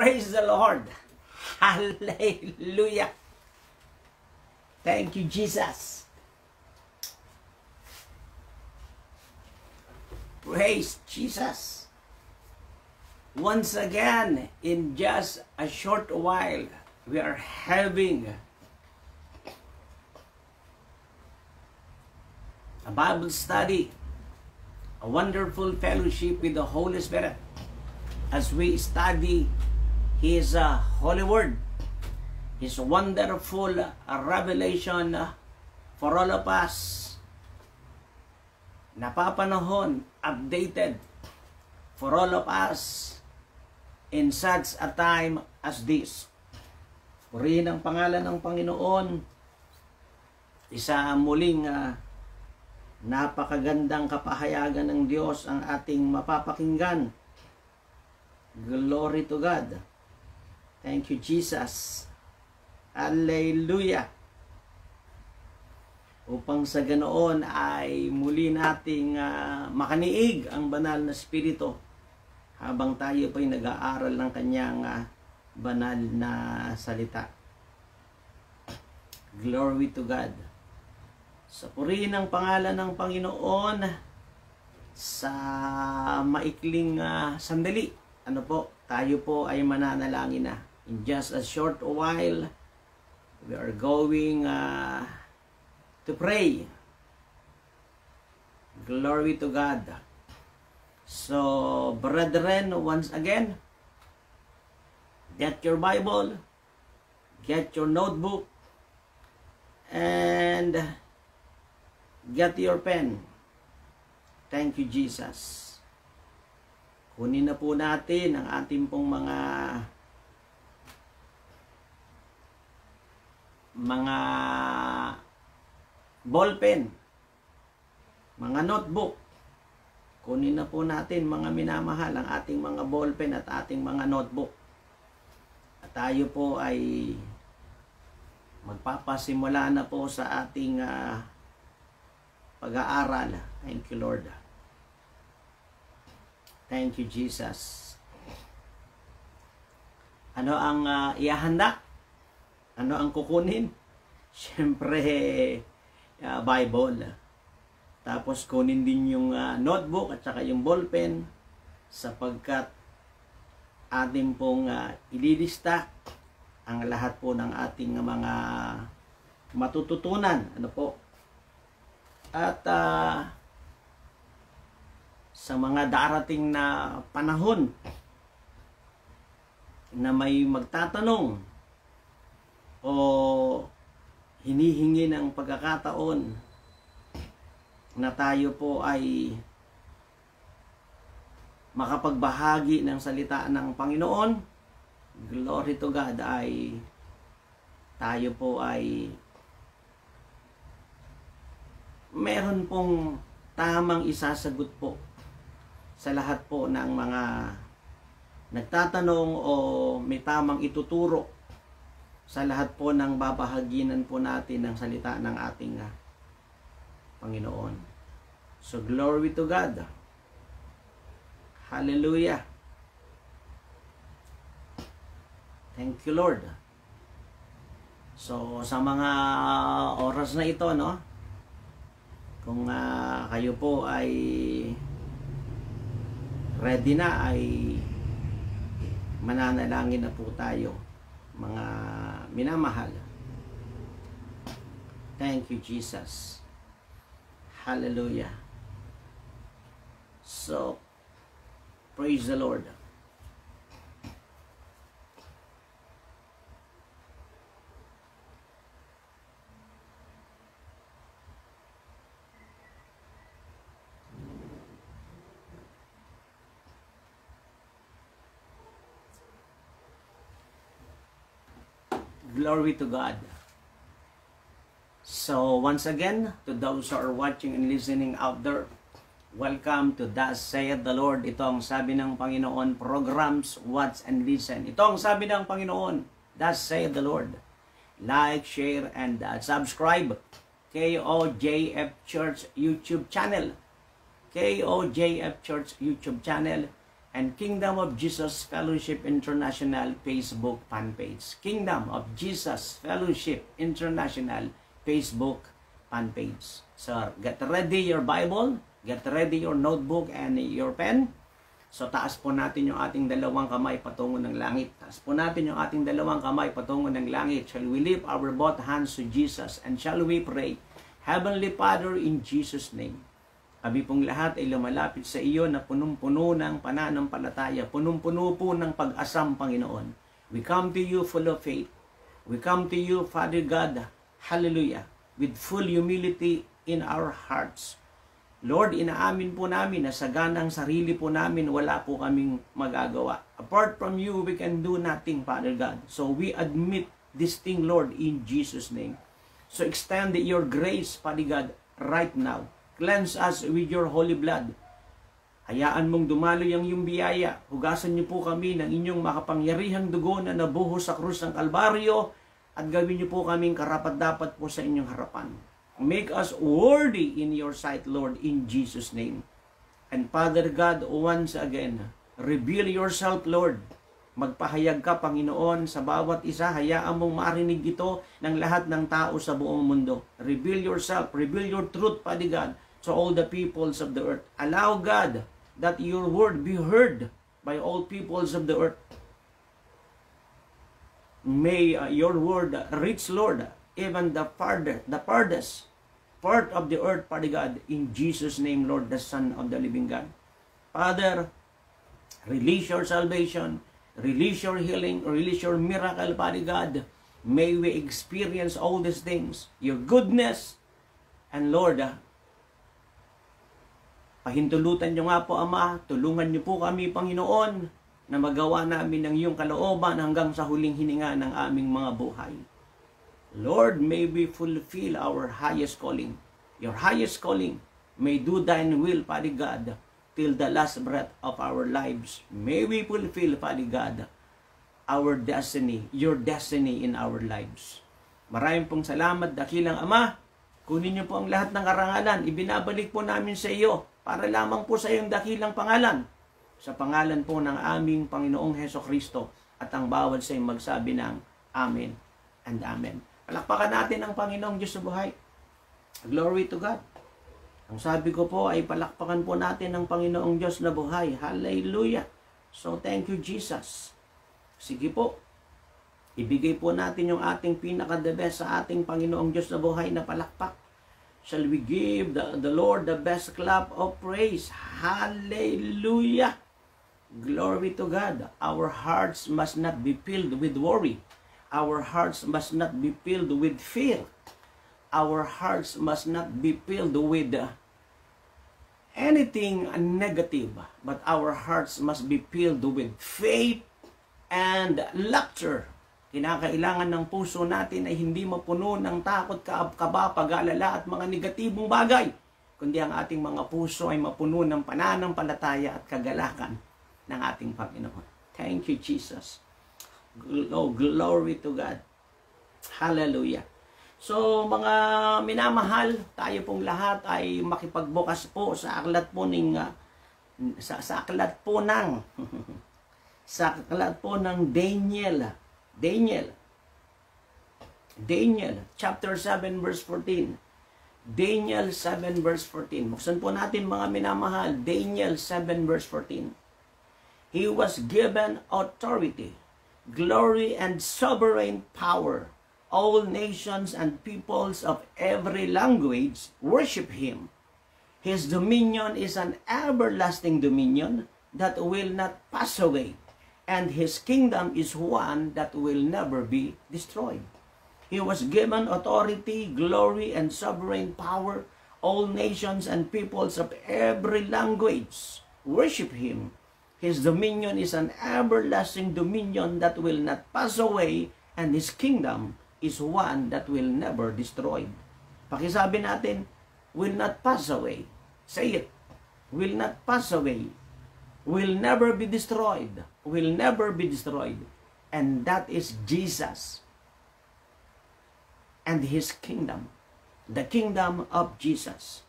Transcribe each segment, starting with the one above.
Praise the Lord. Hallelujah. Thank you, Jesus. Praise Jesus. Once again, in just a short while, we are having a Bible study, a wonderful fellowship with the Holy Spirit as we study His uh, Holy Word, His wonderful uh, revelation uh, for all of us. Napapanahon, updated for all of us in such a time as this. Purihin ang pangalan ng Panginoon. Isa muling uh, napakagandang kapahayagan ng Diyos ang ating mapapakinggan. Glory to God. Thank you, Jesus. Hallelujah. Upang sa ganoon ay muli nating uh, makaniig ang banal na Espiritu habang tayo pa'y nag-aaral ng kanyang uh, banal na salita. Glory to God. Sa purihin ang pangalan ng Panginoon sa maikling uh, sandali. Ano po, tayo po ay mananalangin na. In just a short while, we are going uh, to pray. Glory to God. So, brethren, once again, get your Bible, get your notebook, and get your pen. Thank you, Jesus. Kunin na po natin ang ating pong mga mga ballpen, mga notebook. Kunin na po natin mga minamahal ang ating mga ballpen at ating mga notebook. At tayo po ay magpapasimula na po sa ating uh, pag-aaral. Thank you, Lord. Thank you, Jesus. Ano ang uh, ihahanda? Ano ang kukunin? Siyempre, uh, Bible. Tapos kunin din yung uh, notebook at saka yung ballpen sapagkat ating pong uh, ililista ang lahat po ng ating mga matututunan. Ano po? At uh, sa mga darating na panahon na may magtatanong o hinihingi ng pagkakataon na tayo po ay makapagbahagi ng salita ng Panginoon. Glory to God ay tayo po ay meron pong tamang isasagot po sa lahat po ng mga nagtatanong o may tamang ituturo sa lahat po ng babahaginan po natin ng salita ng ating uh, Panginoon. So glory to God. Hallelujah. Thank you Lord. So sa mga oras na ito no, kung uh, kayo po ay ready na ay mananalangin na po tayo mga minamahal. Thank you Jesus. Hallelujah. So, praise the Lord. Glory to God. So, once again, to those who are watching and listening out there, welcome to Thus Saith the Lord. Ito ang sabi ng Panginoon, programs, watch and listen. Ito ang sabi ng Panginoon, Thus Saith the Lord. Like, share, and uh, subscribe. KOJF Church YouTube channel. KOJF Church YouTube channel. And Kingdom of Jesus Fellowship International Facebook fan page. Kingdom of Jesus Fellowship International Facebook fan page. So, get ready your Bible, get ready your notebook and your pen. So, taas po natin yung ating dalawang kamay patungo ng langit. Taas po natin yung ating dalawang kamay patungo ng langit. Shall we lift our both hands to Jesus and shall we pray? Heavenly Father, in Jesus' name, kami pong lahat ay lumalapit sa iyo na punong-puno ng pananampalataya, punong-puno po ng pag-asam, Panginoon. We come to you full of faith. We come to you, Father God, hallelujah, with full humility in our hearts. Lord, inaamin po namin na sa ganang sarili po namin, wala po kaming magagawa. Apart from you, we can do nothing, Father God. So we admit this thing, Lord, in Jesus' name. So extend your grace, Father God, right now Cleanse us with your holy blood. Hayaan mong dumalo ang iyong biyaya. Hugasan niyo po kami ng inyong makapangyarihang dugo na nabuhos sa krus ng Kalbaryo at gawin niyo po kaming karapat-dapat po sa inyong harapan. Make us worthy in your sight, Lord, in Jesus' name. And Father God, once again, reveal yourself, Lord, Magpahayag ka, Panginoon, sa bawat isa. Hayaan mong marinig ito ng lahat ng tao sa buong mundo. Reveal yourself. Reveal your truth, Padre God, to all the peoples of the earth. Allow, God, that your word be heard by all peoples of the earth. May uh, your word reach, Lord, even the farther, the farthest part of the earth, Father God, in Jesus' name, Lord, the Son of the living God. Father, release your salvation, Release your healing, release your miracle, Father God. May we experience all these things, your goodness, and Lord, pahintulutan nyo nga po, Ama, tulungan nyo po kami, Panginoon, na magawa namin ng iyong kalooban hanggang sa huling hininga ng aming mga buhay. Lord, may we fulfill our highest calling. Your highest calling, may do thine will, Father God, till the last breath of our lives. May we fulfill, Father God, our destiny, your destiny in our lives. Maraming pong salamat, dakilang Ama. Kunin niyo po ang lahat ng karangalan. Ibinabalik po namin sa iyo para lamang po sa iyong dakilang pangalan. Sa pangalan po ng aming Panginoong Heso Kristo at ang bawat sa iyong magsabi ng Amen and Amen. Palakpakan natin ang Panginoong Diyos sa buhay. Glory to God. Ang sabi ko po ay palakpakan po natin ang Panginoong Diyos na buhay. Hallelujah! So thank you Jesus. Sige po, ibigay po natin yung ating pinaka-the best sa ating Panginoong Diyos na buhay na palakpak. Shall we give the, the Lord the best clap of praise? Hallelujah! Glory to God. Our hearts must not be filled with worry. Our hearts must not be filled with fear. Our hearts must not be filled with anything negative, but our hearts must be filled with faith and laughter. Kinakailangan ng puso natin ay hindi mapuno ng takot, kaba, pag-alala at mga negatibong bagay, kundi ang ating mga puso ay mapuno ng pananampalataya at kagalakan ng ating Panginoon. Thank you, Jesus. Oh, glory to God. Hallelujah. So mga minamahal, tayo pong lahat ay makipagbukas po sa aklat po ng uh, sa, sa aklat po ng sa aklat po ng Daniel. Daniel. Daniel chapter 7 verse 14. Daniel 7 verse 14. Buksan po natin mga minamahal. Daniel 7 verse 14. He was given authority, glory, and sovereign power all nations and peoples of every language worship him. His dominion is an everlasting dominion that will not pass away, and his kingdom is one that will never be destroyed. He was given authority, glory, and sovereign power. All nations and peoples of every language worship him. His dominion is an everlasting dominion that will not pass away, and his kingdom is one that will never destroy. Pakisabi natin, will not pass away. Say it. Will not pass away. Will never be destroyed. Will never be destroyed. And that is Jesus and His kingdom. The kingdom of Jesus.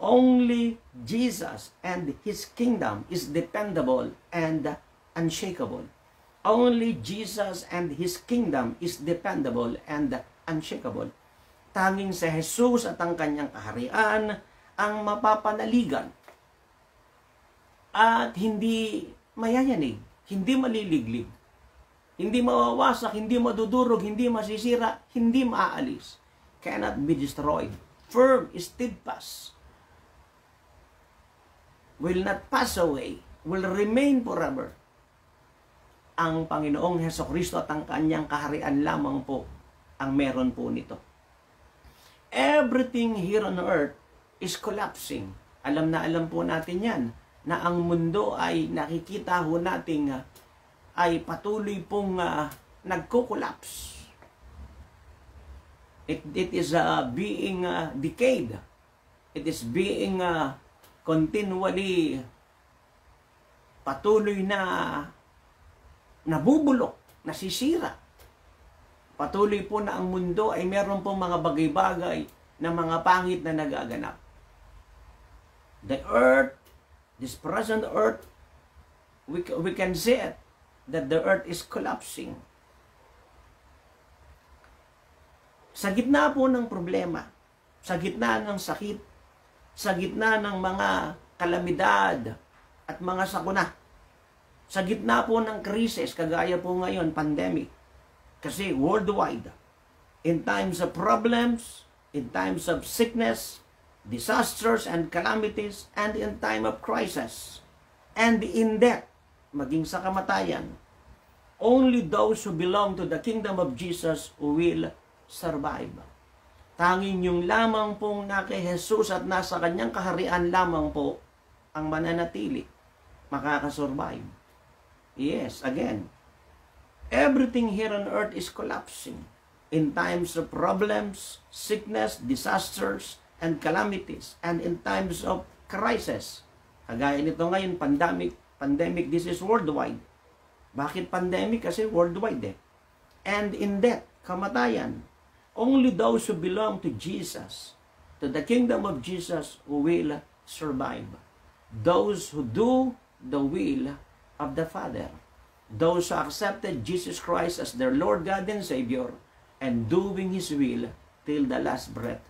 Only Jesus and His kingdom is dependable and unshakable. Only Jesus and His kingdom is dependable and unshakable. Tanging sa Jesus at ang kanyang kaharian ang mapapanaligan at hindi mayayanig, hindi maliliglig, hindi mawawasak, hindi madudurog, hindi masisira, hindi maaalis, cannot be destroyed. Firm, steadfast, will not pass away, will remain forever. Ang Panginoong Heso Kristo at ang kanyang kaharian lamang po ang meron po nito. Everything here on earth is collapsing. Alam na alam po natin yan na ang mundo ay nakikita ho nating uh, ay patuloy pong uh, nagko-collapse. It, it is uh, being uh, decayed. It is being uh, continually patuloy na nabubulok, nasisira. Patuloy po na ang mundo ay meron pong mga bagay-bagay na mga pangit na nagaganap. The earth, this present earth, we, we can see it, that the earth is collapsing. Sa gitna po ng problema, sa gitna ng sakit, sa gitna ng mga kalamidad at mga sakuna. Sa gitna po ng krisis, kagaya po ngayon, pandemic. Kasi worldwide, in times of problems, in times of sickness, disasters and calamities, and in time of crisis, and in death, maging sa kamatayan, only those who belong to the kingdom of Jesus will survive. Tanging yung lamang pong na kay Jesus at nasa kanyang kaharian lamang po ang mananatili, makakasurvive. Yes, again, everything here on earth is collapsing in times of problems, sickness, disasters, and calamities, and in times of crisis. Kagaya nito ngayon, pandemic, pandemic, this is worldwide. Bakit pandemic? Kasi worldwide eh. And in death, kamatayan, Only those who belong to Jesus, to the kingdom of Jesus, will survive. Those who do the will of the Father. Those who accepted Jesus Christ as their Lord God and Savior and doing His will till the last breath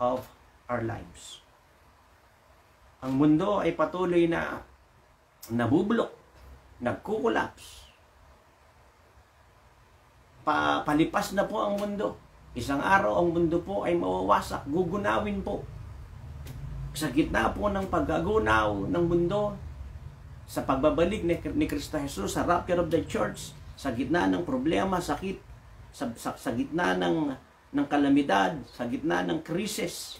of our lives. Ang mundo ay patuloy na nabubulok, nagkukulaps. Pa, palipas na po ang mundo Isang araw ang mundo po ay mawawasak, gugunawin po. Sa gitna po ng paggagunaw ng mundo, sa pagbabalik ni, ni Kristo Jesus sa rapture of the church, sa gitna ng problema, sakit, sa, sa, sa gitna ng, ng kalamidad, sa gitna ng krisis,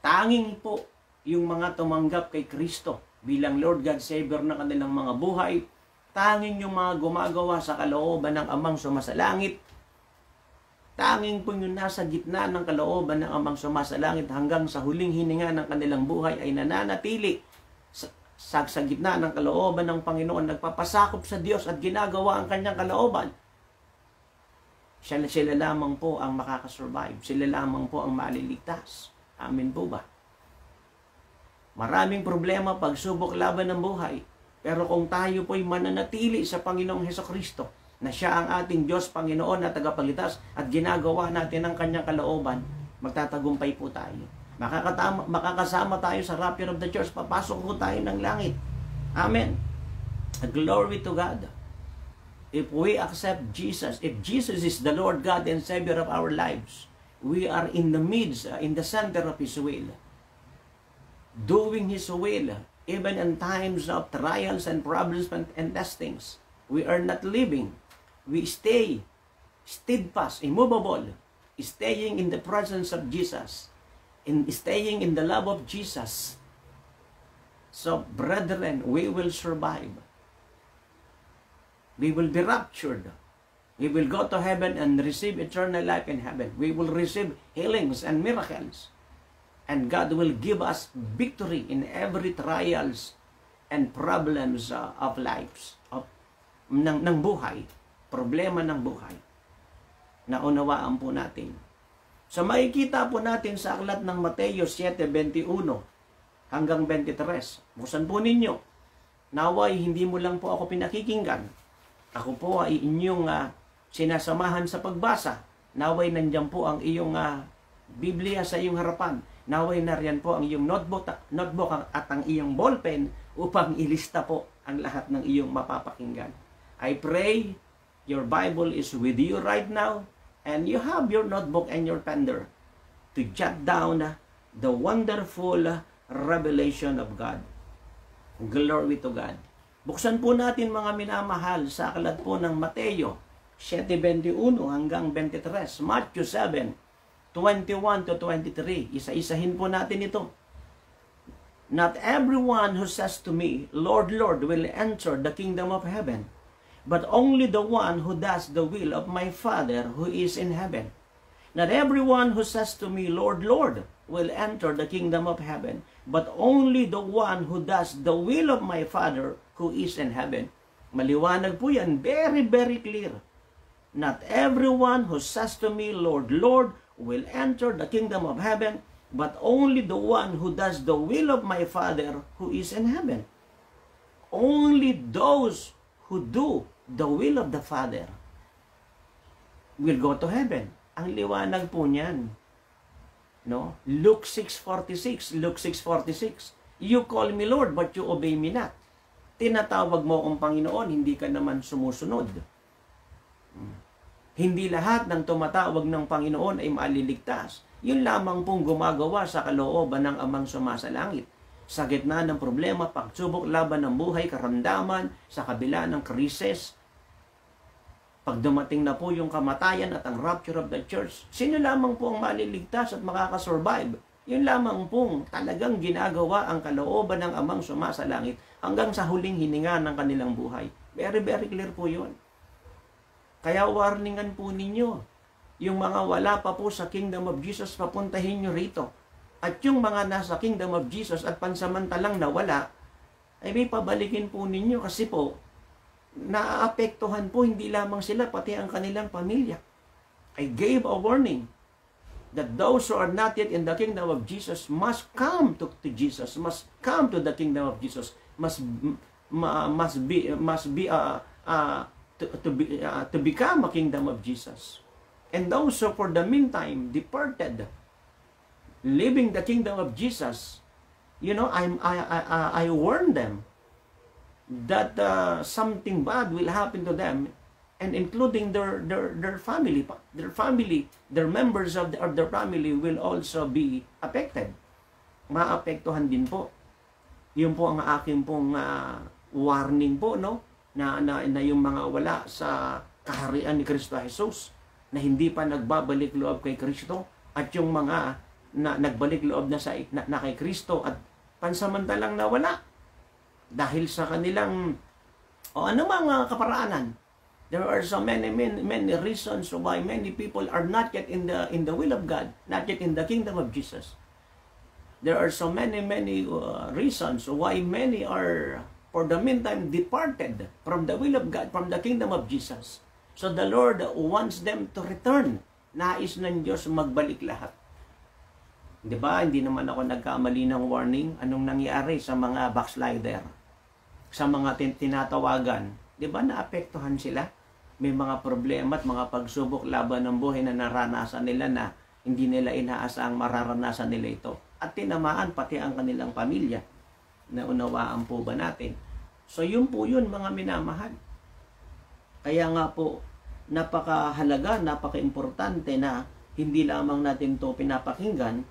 tanging po yung mga tumanggap kay Kristo bilang Lord God Savior ng kanilang mga buhay, tanging yung mga gumagawa sa kalooban ng amang sumasalangit, Tanging po yung nasa gitna ng kalooban ng amang sumasalangit hanggang sa huling hininga ng kanilang buhay ay nananatili sa, sa, sa gitna ng kalooban ng Panginoon, nagpapasakop sa Diyos at ginagawa ang kanyang kalooban. Sila, sila lamang po ang makakasurvive. Sila lamang po ang maliligtas. Amin po ba? Maraming problema pagsubok laban ng buhay. Pero kung tayo po'y mananatili sa Panginoong Heso Kristo, na siya ang ating Diyos, Panginoon na tagapagligtas at ginagawa natin ang kanyang kalooban, magtatagumpay po tayo. Makakatama, makakasama tayo sa rapture of the church, papasok po tayo ng langit. Amen. Glory to God. If we accept Jesus, if Jesus is the Lord God and Savior of our lives, we are in the midst, uh, in the center of His will. Doing His will, even in times of trials and problems and testings. We are not living we stay steadfast, immovable, staying in the presence of Jesus, in staying in the love of Jesus. So, brethren, we will survive. We will be raptured. We will go to heaven and receive eternal life in heaven. We will receive healings and miracles. And God will give us victory in every trials and problems uh, of lives, of, ng, ng buhay problema ng buhay, naunawaan po natin So makikita po natin sa aklat ng Mateo 7.21 hanggang 23. Buksan po ninyo. Naway, hindi mo lang po ako pinakikinggan. Ako po ay inyong uh, sinasamahan sa pagbasa. Naway, nandyan po ang iyong uh, Biblia sa iyong harapan. Naway, nariyan po ang iyong notebook, notebook at ang iyong ballpen upang ilista po ang lahat ng iyong mapapakinggan. I pray your Bible is with you right now and you have your notebook and your pen there to jot down the wonderful revelation of God. Glory to God. Buksan po natin mga minamahal sa aklat po ng Mateo 7.21 hanggang 23. Matthew 7, 21 to 23. Isa-isahin po natin ito. Not everyone who says to me, Lord, Lord, will enter the kingdom of heaven, but only the one who does the will of my Father who is in heaven. Not everyone who says to me, Lord, Lord, will enter the kingdom of heaven, but only the one who does the will of my Father who is in heaven. Maliwanag po yan, very, very clear. Not everyone who says to me, Lord, Lord, will enter the kingdom of heaven, but only the one who does the will of my Father who is in heaven. Only those who do the will of the Father will go to heaven. Ang liwanag po niyan. No? Luke 6.46. Luke 6.46. You call me Lord, but you obey me not. Tinatawag mo akong Panginoon, hindi ka naman sumusunod. Hindi lahat ng tumatawag ng Panginoon ay maliligtas. Yun lamang pong gumagawa sa kalooban ng amang sumasalangit. Sa gitna ng problema, pagsubok, laban ng buhay, karamdaman, sa kabila ng krisis, pag dumating na po yung kamatayan at ang rapture of the church, sino lamang po ang maliligtas at makakasurvive? Yun lamang pong talagang ginagawa ang kalooban ng amang sumasalangit hanggang sa huling hininga ng kanilang buhay. Very, very clear po yun. Kaya warningan po ninyo, yung mga wala pa po sa Kingdom of Jesus, papuntahin nyo rito. At yung mga nasa Kingdom of Jesus at pansamantalang nawala, ay may pabalikin po ninyo kasi po, naapektuhan po hindi lamang sila, pati ang kanilang pamilya. I gave a warning that those who are not yet in the kingdom of Jesus must come to, to Jesus, must come to the kingdom of Jesus, must must be must be uh, uh, to, to, be, uh, to become a kingdom of Jesus. And those who for the meantime departed, leaving the kingdom of Jesus, you know, I'm, I, I, I warn them that uh, something bad will happen to them and including their their their family their family their members of, the, of their family will also be affected. Maapektuhan din po. Yun po ang aking pong uh, warning po no na, na na yung mga wala sa kaharian ni Kristo Jesus na hindi pa nagbabalik loob kay Kristo at yung mga na nagbalik loob na sa na, na kay Kristo at pansamantalang nawala dahil sa kanilang o ano mga kaparaanan. There are so many, many, many reasons why many people are not yet in the in the will of God, not yet in the kingdom of Jesus. There are so many, many uh, reasons why many are, for the meantime, departed from the will of God, from the kingdom of Jesus. So the Lord wants them to return. Nais ng Diyos magbalik lahat. Di ba? Hindi naman ako nagkamali ng warning. Anong nangyari sa mga backslider? sa mga tinatawagan, di ba naapektuhan sila? May mga problema at mga pagsubok laban ng buhay na naranasan nila na hindi nila inaasang mararanasan nila ito. At tinamaan pati ang kanilang pamilya. Naunawaan po ba natin? So yun po yun mga minamahal. Kaya nga po, napakahalaga, napaka-importante na hindi lamang natin to pinapakinggan,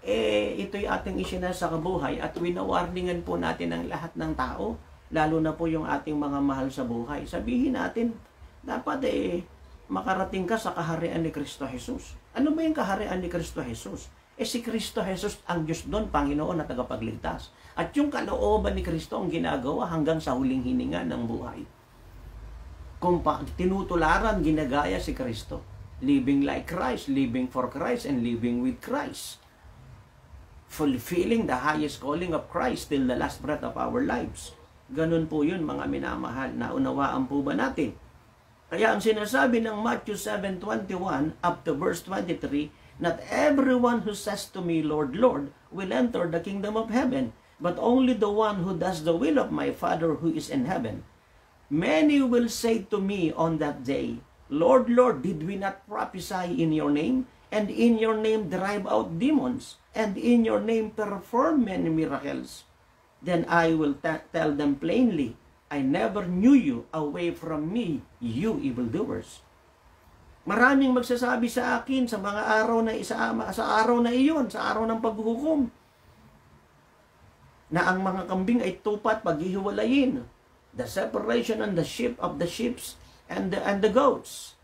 eh ito'y ating isinasa kabuhay at winawarningan po natin ang lahat ng tao lalo na po yung ating mga mahal sa buhay. Sabihin natin, dapat eh, makarating ka sa kaharian ni Kristo Jesus. Ano ba yung kaharian ni Kristo Jesus? Eh si Kristo Jesus ang Diyos doon, Panginoon na tagapagligtas. At yung kalooban ni Kristo ang ginagawa hanggang sa huling hininga ng buhay. Kung pa, tinutularan, ginagaya si Kristo. Living like Christ, living for Christ, and living with Christ. Fulfilling the highest calling of Christ till the last breath of our lives. Ganun po yun mga minamahal. Naunawaan po ba natin? Kaya ang sinasabi ng Matthew 7.21 up to verse 23, Not everyone who says to me, Lord, Lord, will enter the kingdom of heaven, but only the one who does the will of my Father who is in heaven. Many will say to me on that day, Lord, Lord, did we not prophesy in your name, and in your name drive out demons, and in your name perform many miracles? Then I will tell them plainly, I never knew you away from me, you evildoers. Maraming magsasabi sa akin sa mga araw na isa sa araw na iyon, sa araw ng paghuhukom, na ang mga kambing ay tupat paghihiwalayin. The separation and the sheep of the sheep and the, and the goats.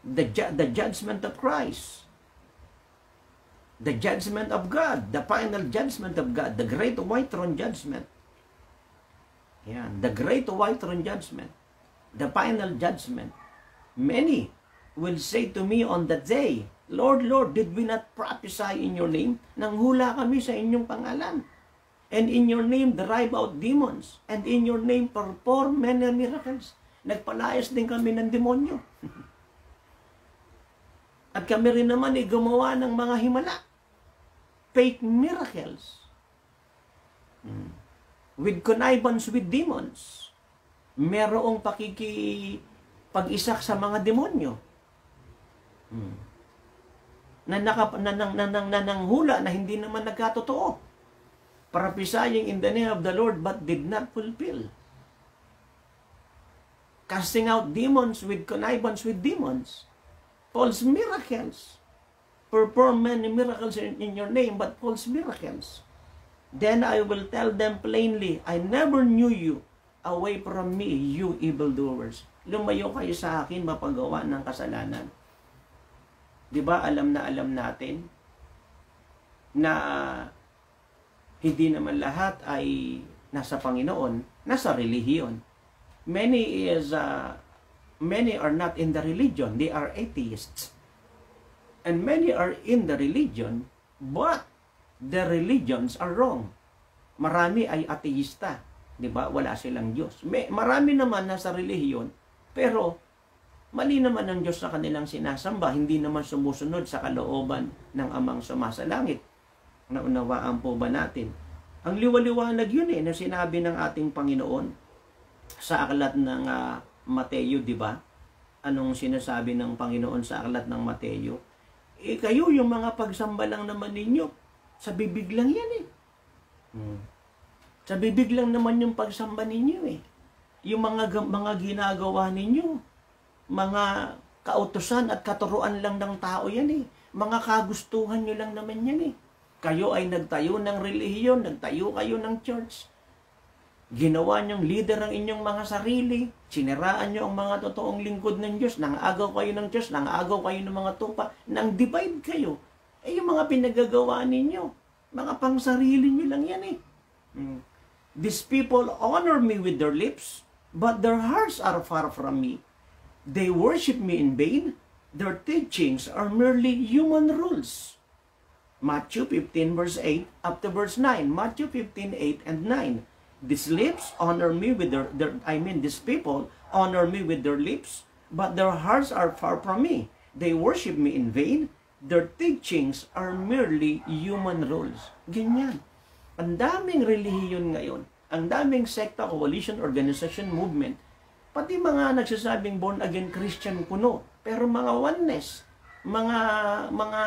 The, the judgment of Christ. The judgment of God. The final judgment of God. The great white throne judgment. Yan. The great white throne judgment. The final judgment. Many will say to me on that day, Lord, Lord, did we not prophesy in your name? Nang hula kami sa inyong pangalan and in your name drive out demons, and in your name perform many miracles. Nagpalayas din kami ng demonyo. At kami rin naman ay gumawa ng mga himala. Fake miracles. Hmm. With connivance with demons. Merong pakiki pag-isak sa mga demonyo. Hmm. Na, naka, na, na, na, na, na, nanghula na hindi naman nagkatotoo prophesying in the name of the Lord but did not fulfill. Casting out demons with connivance with demons. False miracles. Perform many miracles in, in your name but false miracles. Then I will tell them plainly, I never knew you. Away from me, you evildoers. Lumayo kayo sa akin mapagawa ng kasalanan. Di ba alam na alam natin na hindi naman lahat ay nasa Panginoon, nasa relihiyon. Many is uh, many are not in the religion, they are atheists. And many are in the religion, but the religions are wrong. Marami ay ateista, 'di ba? Wala silang Diyos. May, marami naman nasa relihiyon, pero mali naman ang Diyos sa kanilang sinasamba, hindi naman sumusunod sa kalooban ng amang sumasalangit. Naunawaan po ba natin? Ang liwaliwanag yun eh, na sinabi ng ating Panginoon sa aklat ng uh, Mateo, di ba? Anong sinasabi ng Panginoon sa aklat ng Mateo? Eh kayo, yung mga pagsamba lang naman ninyo, sa bibig lang yan eh. Hmm. Sa bibig lang naman yung pagsamba ninyo eh. Yung mga mga ginagawa ninyo, mga kautosan at katuruan lang ng tao yan eh. Mga kagustuhan nyo lang naman yan eh. Kayo ay nagtayo ng relihiyon, nagtayo kayo ng church. Ginawa niyong leader ang inyong mga sarili. Siniraan niyo ang mga totoong lingkod ng Diyos. Nang agaw kayo ng Diyos, nang agaw kayo ng mga tupa, nang divide kayo. Eh yung mga pinagagawa ninyo, mga pangsarili niyo lang yan eh. Hmm. These people honor me with their lips, but their hearts are far from me. They worship me in vain. Their teachings are merely human rules. Matthew 15 verse 8 up to verse 9. Matthew 15, 8 and 9. These lips honor me with their, their, I mean, these people honor me with their lips, but their hearts are far from me. They worship me in vain. Their teachings are merely human rules. Ganyan. Ang daming relihiyon ngayon. Ang daming sekta, coalition, organization, movement. Pati mga nagsasabing born again Christian kuno. Pero mga oneness, mga mga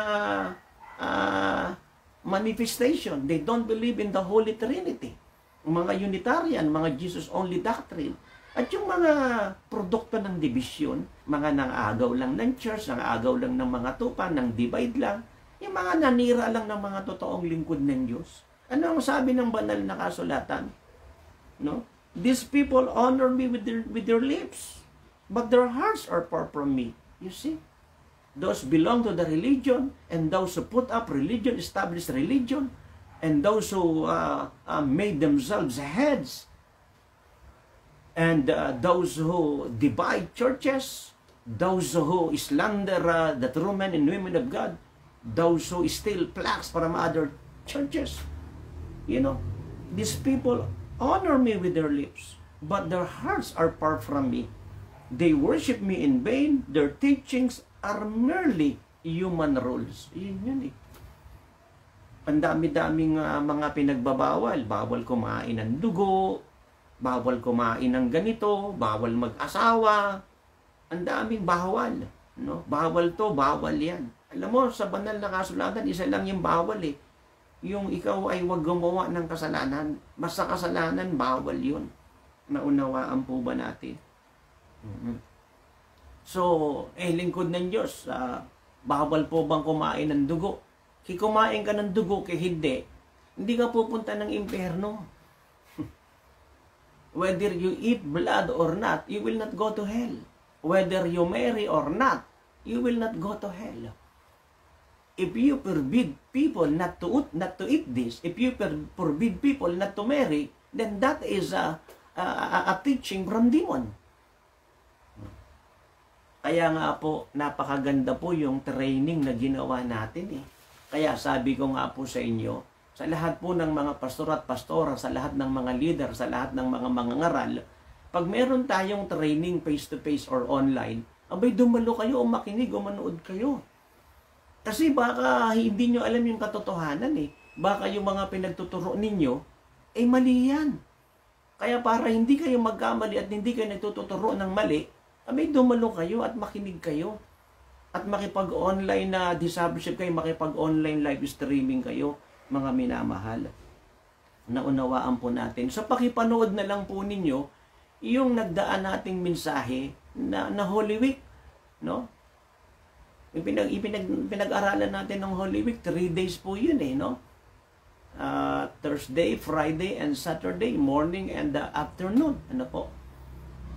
uh, manifestation. They don't believe in the Holy Trinity. Mga Unitarian, mga Jesus-only doctrine. At yung mga produkto ng division, mga nang-agaw lang ng church, nang-agaw lang ng mga tupa, nang divide lang, yung mga nanira lang ng mga totoong lingkod ng Diyos. Ano ang sabi ng banal na kasulatan? No? These people honor me with their, with their lips, but their hearts are far from me. You see? Those belong to the religion, and those who put up religion, established religion, and those who uh, uh, made themselves heads, and uh, those who divide churches, those who slander uh, the true men and women of God, those who steal plaques from other churches. You know, these people honor me with their lips, but their hearts are far from me. They worship me in vain. Their teachings are merely human rules. Yun yun eh. Ang dami-daming uh, mga pinagbabawal. Bawal kumain ng dugo, bawal kumain ng ganito, bawal mag-asawa. Ang daming bawal. No? Bawal to, bawal yan. Alam mo, sa banal na kasulatan, isa lang yung bawal eh. Yung ikaw ay wag gumawa ng kasalanan. Basta kasalanan, bawal yun. Naunawaan po ba natin? Mm-hmm. So, eh, lingkod ng Diyos, uh, bawal po bang kumain ng dugo? Kaya kumain ka ng dugo, kaya hindi, hindi ka pupunta ng impyerno. Whether you eat blood or not, you will not go to hell. Whether you marry or not, you will not go to hell. If you forbid people not to eat, not to eat this, if you forbid people not to marry, then that is a, a, a teaching from demon. Kaya nga po, napakaganda po yung training na ginawa natin eh. Kaya sabi ko nga po sa inyo, sa lahat po ng mga pastor at pastora, sa lahat ng mga leader, sa lahat ng mga mangangaral, pag meron tayong training face-to-face or online, abay dumalo kayo o makinig o manood kayo. Kasi baka hindi nyo alam yung katotohanan eh. Baka yung mga pinagtuturo ninyo, eh mali yan. Kaya para hindi kayo magkamali at hindi kayo nagtuturo ng mali, abay dumalo kayo at makinig kayo. At makipag-online na discipleship kayo, makipag-online live streaming kayo, mga minamahal. Naunawaan po natin. So pakipanood na lang po ninyo yung nagdaan nating mensahe na, na Holy Week. No? Ipinag, ipinag, pinag-aralan natin ng Holy Week, 3 days po yun eh, no? Uh, Thursday, Friday, and Saturday, morning and the afternoon. Ano po?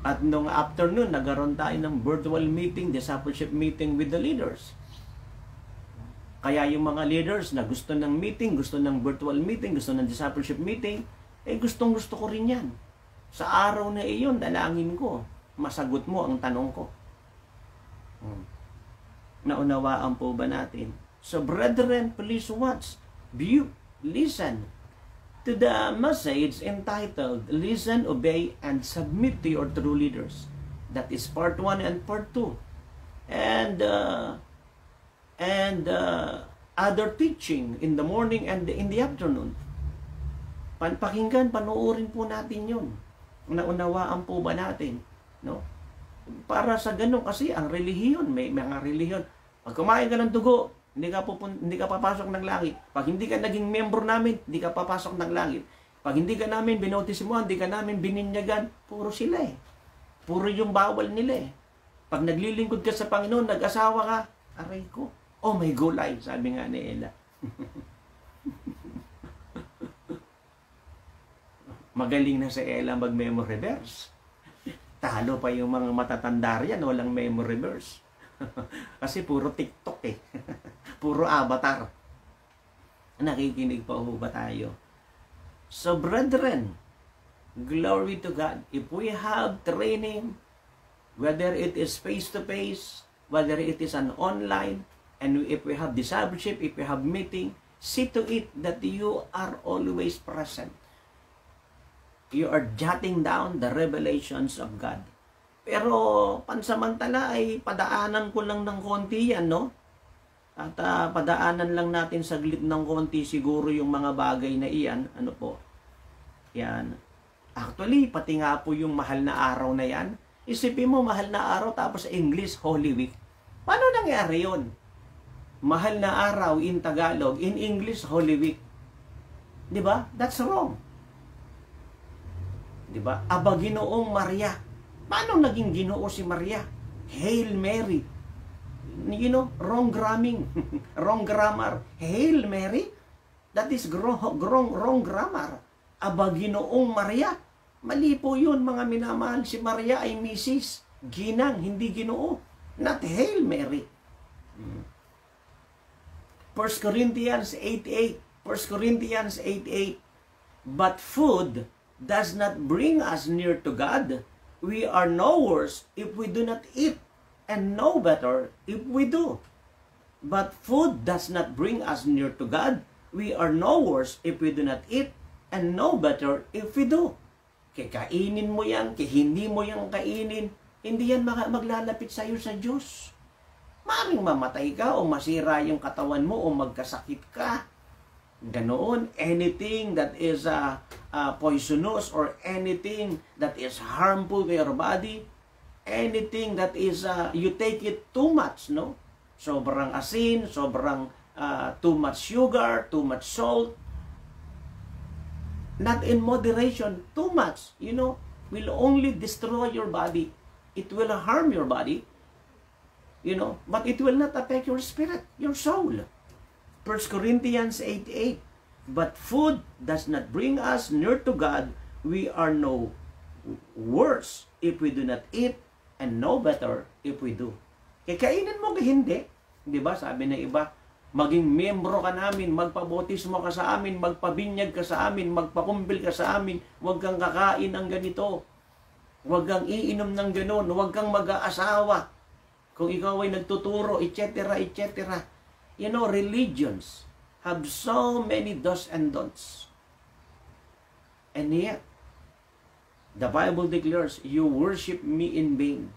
At nung afternoon, nagaroon tayo ng virtual meeting, discipleship meeting with the leaders. Kaya yung mga leaders na gusto ng meeting, gusto ng virtual meeting, gusto ng discipleship meeting, eh gustong gusto ko rin yan. Sa araw na iyon, dalangin ko, masagot mo ang tanong ko. Hmm. Naunawaan po ba natin? So brethren, please watch, view, listen, to the message entitled Listen, Obey, and Submit to Your True Leaders. That is part 1 and part 2. And uh, and uh, other teaching in the morning and in the afternoon. Panpakinggan, panoorin po natin yun. Naunawaan po ba natin? No? Para sa ganun kasi ang relihiyon, may mga relihiyon. Pag kumain ka ng dugo, hindi ka, pupun- hindi ka papasok ng langit. Pag hindi ka naging member namin, hindi ka papasok ng langit. Pag hindi ka namin binautismo, hindi ka namin bininyagan, puro sila eh. Puro yung bawal nila eh. Pag naglilingkod ka sa Panginoon, nag-asawa ka, aray ko. Oh, may gulay, sabi nga ni Ella. Magaling na si Ella mag-memory verse. Talo pa yung mga matatanda riyan, walang memory verse. Kasi puro TikTok eh. puro avatar. Nakikinig pa ho ba tayo? So brethren, glory to God. If we have training, whether it is face-to-face, whether it is an online, and if we have discipleship, if we have meeting, see to it that you are always present. You are jotting down the revelations of God. Pero pansamantala ay padaanan ko lang ng konti yan, no? At uh, padaanan lang natin saglit ng konti siguro yung mga bagay na iyan. Ano po? Yan. Actually, pati nga po yung mahal na araw na yan. Isipin mo, mahal na araw tapos English, Holy Week. Paano nangyari yon? Mahal na araw in Tagalog, in English, Holy Week. Di ba? That's wrong. Di ba? Abaginoong Maria Paano naging ginoo si Maria? Hail Mary. You know, wrong gramming. wrong grammar. Hail Mary? That is wrong, wrong, wrong grammar. Aba ginoong Maria. Mali po yun mga minamahal. Si Maria ay Mrs. Ginang, hindi ginoo. Not Hail Mary. 1 Corinthians 8.8 1 Corinthians 8.8 But food does not bring us near to God we are no worse if we do not eat, and no better if we do. But food does not bring us near to God. We are no worse if we do not eat, and no better if we do. Kikainin mo yan, kaya hindi mo yan kainin, hindi yan maglalapit sa iyo sa Diyos. Maring mamatay ka o masira yung katawan mo o magkasakit ka. Ganoon, anything that is uh, uh, poisonous or anything that is harmful to your body, anything that is, uh, you take it too much, no? Sobrang asin, sobrang uh, too much sugar, too much salt, not in moderation, too much, you know, will only destroy your body. It will harm your body, you know, but it will not affect your spirit, your soul. 1 Corinthians 8.8 But food does not bring us near to God. We are no worse if we do not eat and no better if we do. Kaya kainin mo hindi. Di ba? Sabi ng iba, maging membro ka namin, magpabotismo ka sa amin, magpabinyag ka sa amin, magpakumbil ka sa amin, huwag kang kakain ng ganito. Huwag kang iinom ng ganon, huwag kang mag-aasawa. Kung ikaw ay nagtuturo, etc., etc. You know, religions have so many do's and don'ts. And yet, the Bible declares, You worship me in vain.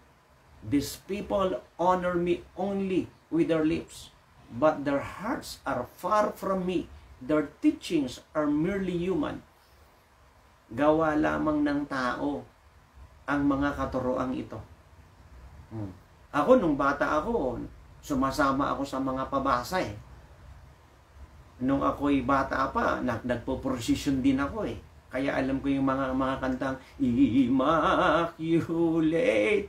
These people honor me only with their lips, but their hearts are far from me. Their teachings are merely human. Gawa lamang ng tao ang mga katuroang ito. Hmm. Ako, nung bata ako, sumasama ako sa mga pabasa eh. Nung ako'y bata pa, nag nagpo-procession din ako eh. Kaya alam ko yung mga mga kantang Immaculate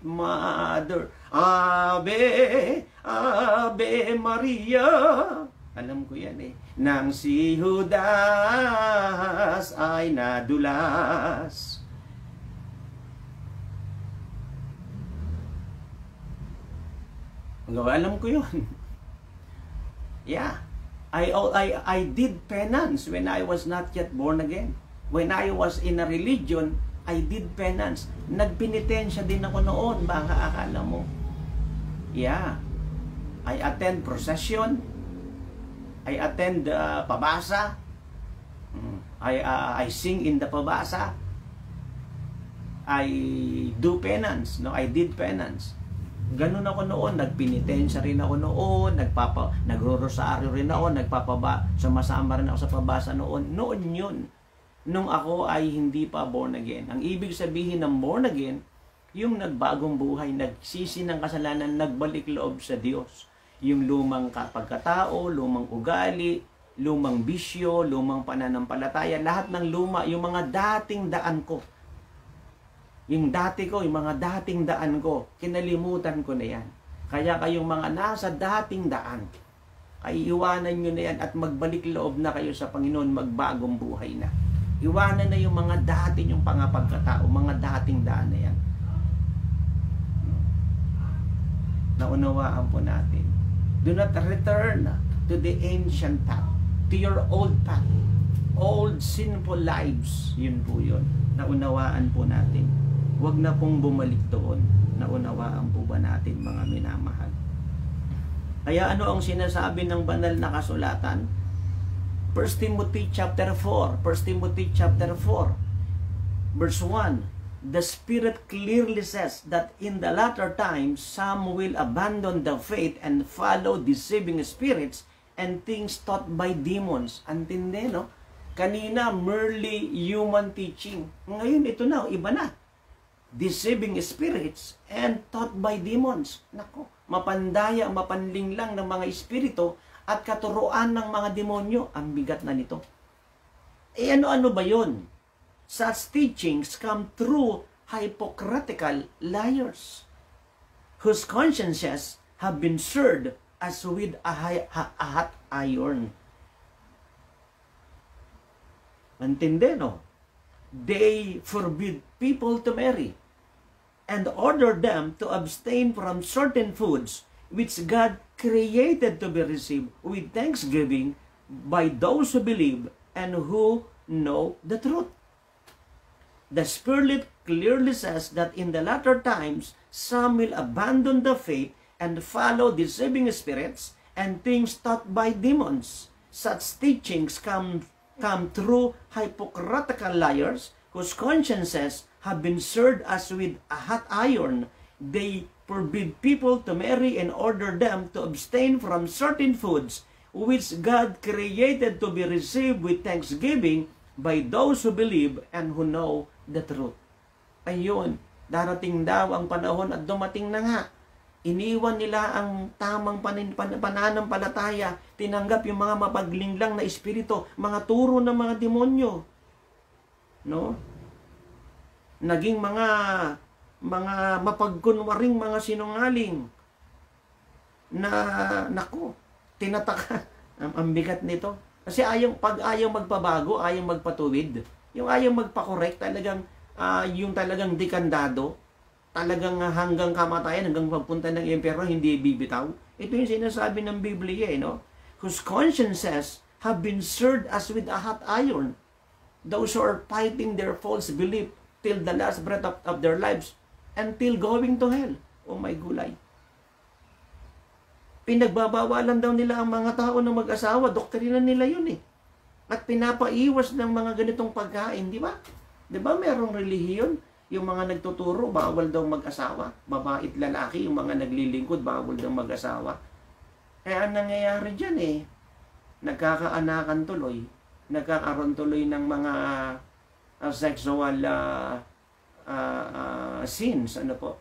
Mother, Ave, Ave Maria. Alam ko yan eh. Nang si Judas ay nadulas Alam ko yun. yeah. I, I, I did penance when I was not yet born again. When I was in a religion, I did penance. Nagpinitensya din ako noon, baka akala mo. Yeah. I attend procession. I attend uh, pabasa. Hmm. I, uh, I sing in the pabasa. I do penance. No, I did penance. Ganun ako noon, nagpinitensya rin ako noon, nagpapa, nagro-rosaryo rin ako, nagpapaba, sumasama rin ako sa pabasa noon. Noon yun, nung ako ay hindi pa born again. Ang ibig sabihin ng born again, yung nagbagong buhay, nagsisi ng kasalanan, nagbalik loob sa Diyos. Yung lumang pagkatao, lumang ugali, lumang bisyo, lumang pananampalataya, lahat ng luma, yung mga dating daan ko, yung dati ko, yung mga dating daan ko, kinalimutan ko na yan. Kaya kayong mga nasa dating daan, ay iwanan nyo na yan at magbalik loob na kayo sa Panginoon, magbagong buhay na. Iwanan na yung mga dati yung pangapagkatao, mga dating daan na yan. Naunawaan po natin. Do not return to the ancient path, to your old path, old sinful lives. Yun po yun. Naunawaan po natin. Huwag na pong bumalik doon. Naunawaan po ba natin mga minamahal? Kaya ano ang sinasabi ng banal na kasulatan? 1 Timothy chapter 4, 1 Timothy chapter 4, verse 1, The Spirit clearly says that in the latter times some will abandon the faith and follow deceiving spirits and things taught by demons. Antindi, no? Kanina, merely human teaching. Ngayon, ito na, iba na deceiving spirits and taught by demons. Nako, mapandaya, mapanling lang ng mga espiritu at katuruan ng mga demonyo. Ang bigat na nito. E ano-ano ba yon? Such teachings come through hypocritical liars whose consciences have been seared as with a, a hot iron. Mantindi, no? they forbid people to marry and order them to abstain from certain foods which God created to be received with thanksgiving by those who believe and who know the truth. The Spirit clearly says that in the latter times, some will abandon the faith and follow deceiving spirits and things taught by demons. Such teachings come come through hypocritical liars whose consciences have been seared as with a hot iron. They forbid people to marry and order them to abstain from certain foods which God created to be received with thanksgiving by those who believe and who know the truth. Ayun, darating daw ang panahon at dumating na nga. Iniwan nila ang tamang panin, pan, pananampalataya, tinanggap yung mga mapaglinglang na espiritu, mga turo ng mga demonyo. No? Naging mga mga mapagkunwaring mga sinungaling na nako tinataka. Ang, ang bigat nito. Kasi ayaw pag ayaw magpabago ayaw magpatuwid yung ayaw magpa-correct talagang uh, yung talagang dekandado talagang hanggang kamatayan hanggang pagpunta ng impyerno hindi bibitaw. Ito yung sinasabi ng Biblia eh, no? Whose consciences have been seared as with a hot iron. Those who are fighting their false belief till the last breath of, of their lives until going to hell. Oh my gulay. Pinagbabawalan daw nila ang mga tao na mag-asawa. Doktrina nila yun eh. At pinapaiwas ng mga ganitong pagkain, di ba? Di ba merong relihiyon? Yung mga nagtuturo, bawal daw mag-asawa. Babait lalaki, yung mga naglilingkod, bawal daw mag-asawa. Kaya ang nangyayari dyan eh, nagkakaanakan tuloy, nagkakaroon tuloy ng mga uh, sexual uh, uh, uh, sins, ano po,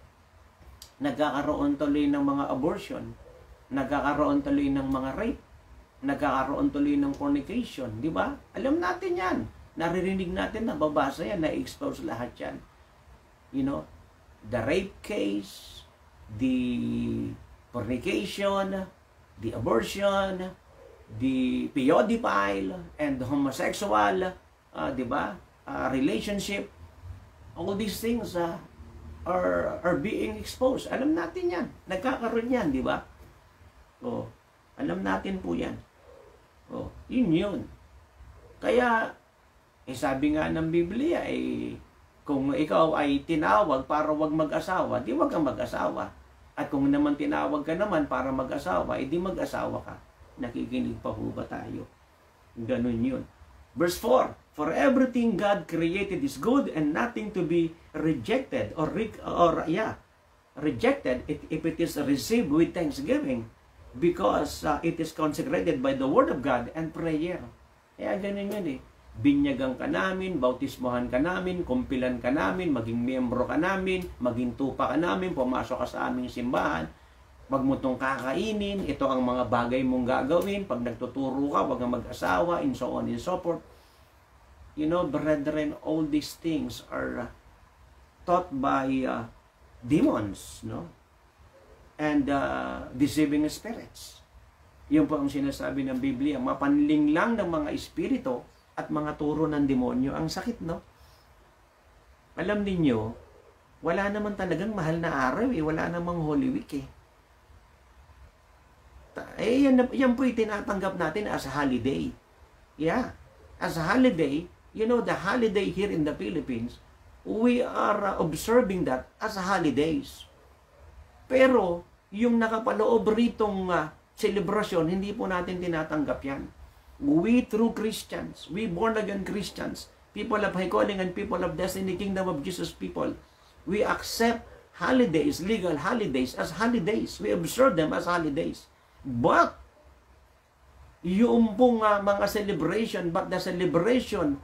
nagkakaroon tuloy ng mga abortion, nagkakaroon tuloy ng mga rape, nagkakaroon tuloy ng fornication, di ba? Alam natin yan. Naririnig natin, nababasa yan, na-expose lahat yan. You know, the rape case, the fornication, the abortion, the pedophile, and homosexual, uh, di ba, uh, relationship, all these things uh, are, are being exposed. Alam natin yan. Nagkakaroon yan, di ba? Oh, alam natin po yan. Oh, yun yun. Kaya, eh sabi nga ng Biblia, eh, kung ikaw ay tinawag para wag mag-asawa, di wag kang mag-asawa. At kung naman tinawag ka naman para mag-asawa, eh di mag-asawa ka. Nakikinig pa ho ba tayo? Ganun yun. Verse 4, For everything God created is good and nothing to be rejected or, or yeah, rejected if it is received with thanksgiving because uh, it is consecrated by the Word of God and prayer. Kaya ganun yun eh. Binyagan ka namin, bautismohan ka namin, kumpilan ka namin, maging miyembro ka namin, maging tupa ka namin, pumasok ka sa aming simbahan, wag mo itong kakainin, ito ang mga bagay mong gagawin, pag nagtuturo ka, wag kang mag-asawa, and so on and so forth. You know, brethren, all these things are uh, taught by uh, demons, no? And uh, deceiving spirits. Yun po ang sinasabi ng Biblia. Mapanling lang ng mga espiritu at mga turo ng demonyo. Ang sakit, no? Alam ninyo, wala naman talagang mahal na araw eh. Wala namang Holy Week eh. Eh, yan, yan po tinatanggap natin as a holiday. Yeah. As a holiday, you know, the holiday here in the Philippines, we are uh, observing that as holidays. Pero, yung nakapaloob ritong uh, celebration, hindi po natin tinatanggap yan. We true Christians, we born again Christians, people of high calling and people of destiny, kingdom of Jesus people, we accept holidays, legal holidays as holidays. We observe them as holidays. But, yung pong uh, mga celebration, but the celebration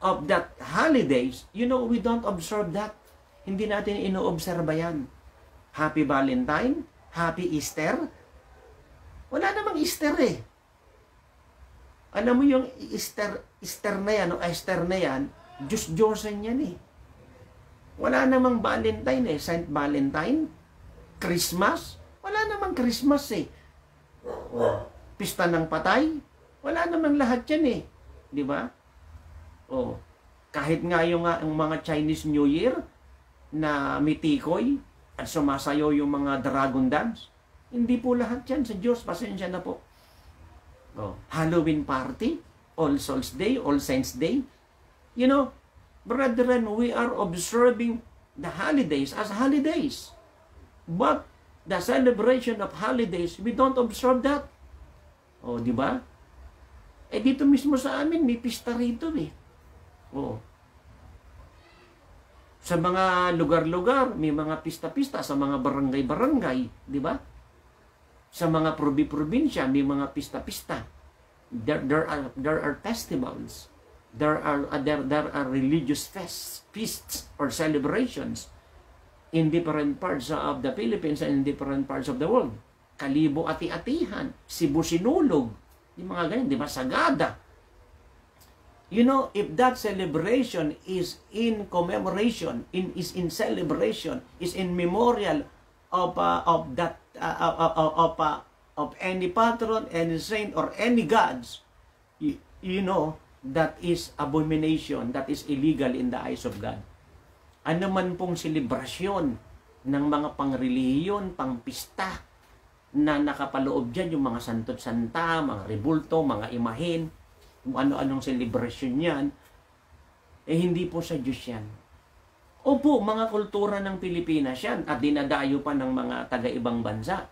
of that holidays, you know, we don't observe that. Hindi natin inoobserba yan. Happy Valentine, Happy Easter. Wala namang Easter eh. Alam mo yung Easter, Easter na yan, o Easter na yan, Diyos Diyosan yan eh. Wala namang Valentine eh, Saint Valentine, Christmas, wala namang Christmas eh. Pista ng patay, wala namang lahat yan eh. Di ba? Oh, kahit nga yung, uh, yung mga Chinese New Year na mitikoy at sumasayo yung mga dragon dance, hindi po lahat yan sa Diyos. Pasensya na po. Oh, Halloween party, All Souls Day, All Saints Day. You know, brethren, we are observing the holidays as holidays. But the celebration of holidays, we don't observe that. Oh, di ba? Eh dito mismo sa amin, may pista rito eh. Oh. Sa mga lugar-lugar, may mga pista-pista sa mga barangay-barangay, di ba? Sa mga probi-probinsya, may mga pista-pista. There, there, are, there are festivals. There are, uh, there, there are religious fests, feasts or celebrations in different parts of the Philippines and in different parts of the world. Kalibo ati-atihan, Cebu Sinulog, yung mga ganyan, di ba? Sagada. You know, if that celebration is in commemoration, in, is in celebration, is in memorial of, uh, of that uh, of, of, of, uh, of any patron, any saint, or any gods, you, you know, that is abomination, that is illegal in the eyes of God. Ano man pong selebrasyon ng mga pangrelihiyon, pangpista, na nakapaloob dyan, yung mga santot santa, mga rebulto, mga imahin, kung ano-anong celebration yan, eh hindi po sa Diyos yan. Opo, mga kultura ng Pilipinas yan at dinadayo pa ng mga taga-ibang bansa.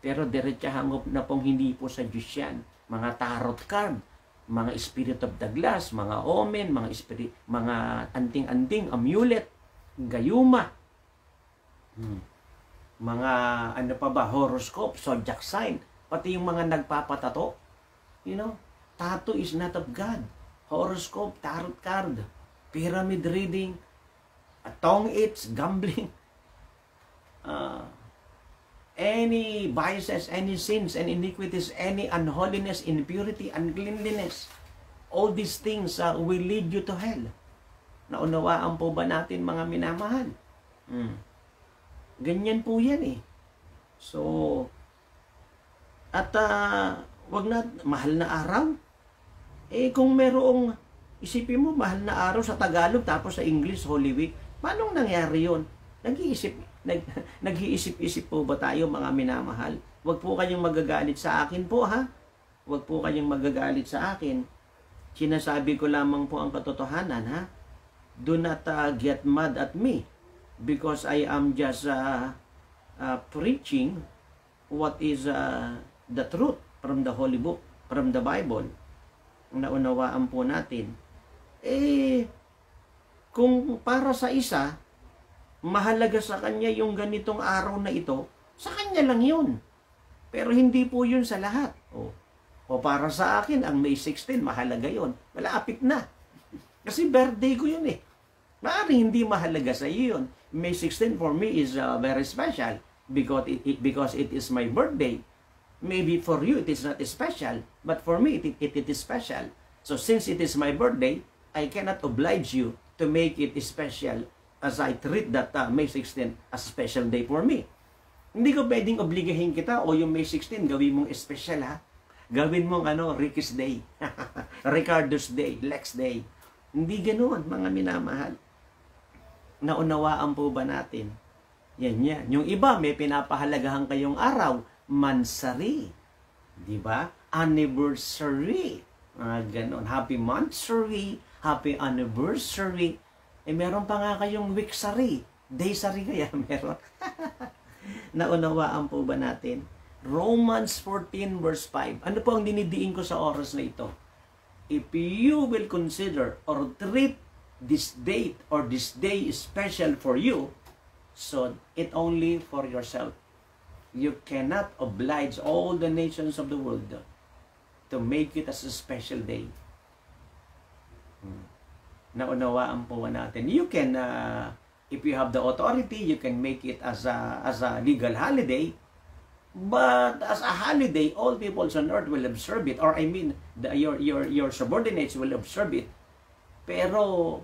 Pero diretsahan na pong hindi po sa Diyos yan. Mga tarot card, mga spirit of the glass, mga omen, mga spirit, mga anting-anting, amulet, gayuma, hmm. mga ano pa ba, horoscope, zodiac sign, pati yung mga nagpapatato. You know, tattoo is not of God. Horoscope, tarot card, pyramid reading, tongue eats, gambling, uh, any vices, any sins and iniquities, any unholiness, impurity, uncleanliness, all these things uh, will lead you to hell. Naunawaan po ba natin mga minamahal? Hmm. Ganyan po yan eh. So, at uh, wag na, mahal na araw. Eh kung merong, isipin mo, mahal na araw sa Tagalog tapos sa English, Holy Week, Paano nangyari yon? Nag-iisip, nag, nag-iisip-isip po ba tayo mga minamahal? Huwag po kayong magagalit sa akin po ha. Huwag po kayong magagalit sa akin. Sinasabi ko lamang po ang katotohanan ha. Do not uh, get mad at me because I am just uh, uh, preaching what is uh, the truth from the Holy Book, from the Bible. Naunawaan po natin. Eh, kung para sa isa, mahalaga sa kanya yung ganitong araw na ito, sa kanya lang yun. Pero hindi po yun sa lahat. O, o para sa akin, ang May 16, mahalaga yun. Malapit na. Kasi birthday ko yun eh. Maaaring hindi mahalaga sa iyo yun. May 16 for me is uh, very special because it, because it is my birthday. Maybe for you it is not special, but for me it, it, it is special. So since it is my birthday, I cannot oblige you to make it special as I treat that uh, May 16 as a special day for me. Hindi ko pwedeng obligahin kita o yung May 16 gawin mong special ha. Gawin mong ano, Ricky's Day, Ricardo's Day, Lex Day. Hindi ganoon, mga minamahal. Naunawaan po ba natin? Yan yan. Yung iba, may pinapahalagahan kayong araw, mansari. Di ba? Anniversary. Mga ganon. Happy monthsary, happy anniversary. Eh, meron pa nga kayong weeksary. Daysary kaya meron. Naunawaan po ba natin? Romans 14 verse 5. Ano po ang dinidiin ko sa oras na ito? If you will consider or treat this date or this day special for you, so it only for yourself. You cannot oblige all the nations of the world to make it as a special day. Hmm. Naunawaan po natin. You can, uh, if you have the authority, you can make it as a, as a legal holiday. But as a holiday, all peoples on earth will observe it. Or I mean, the, your, your, your subordinates will observe it. Pero,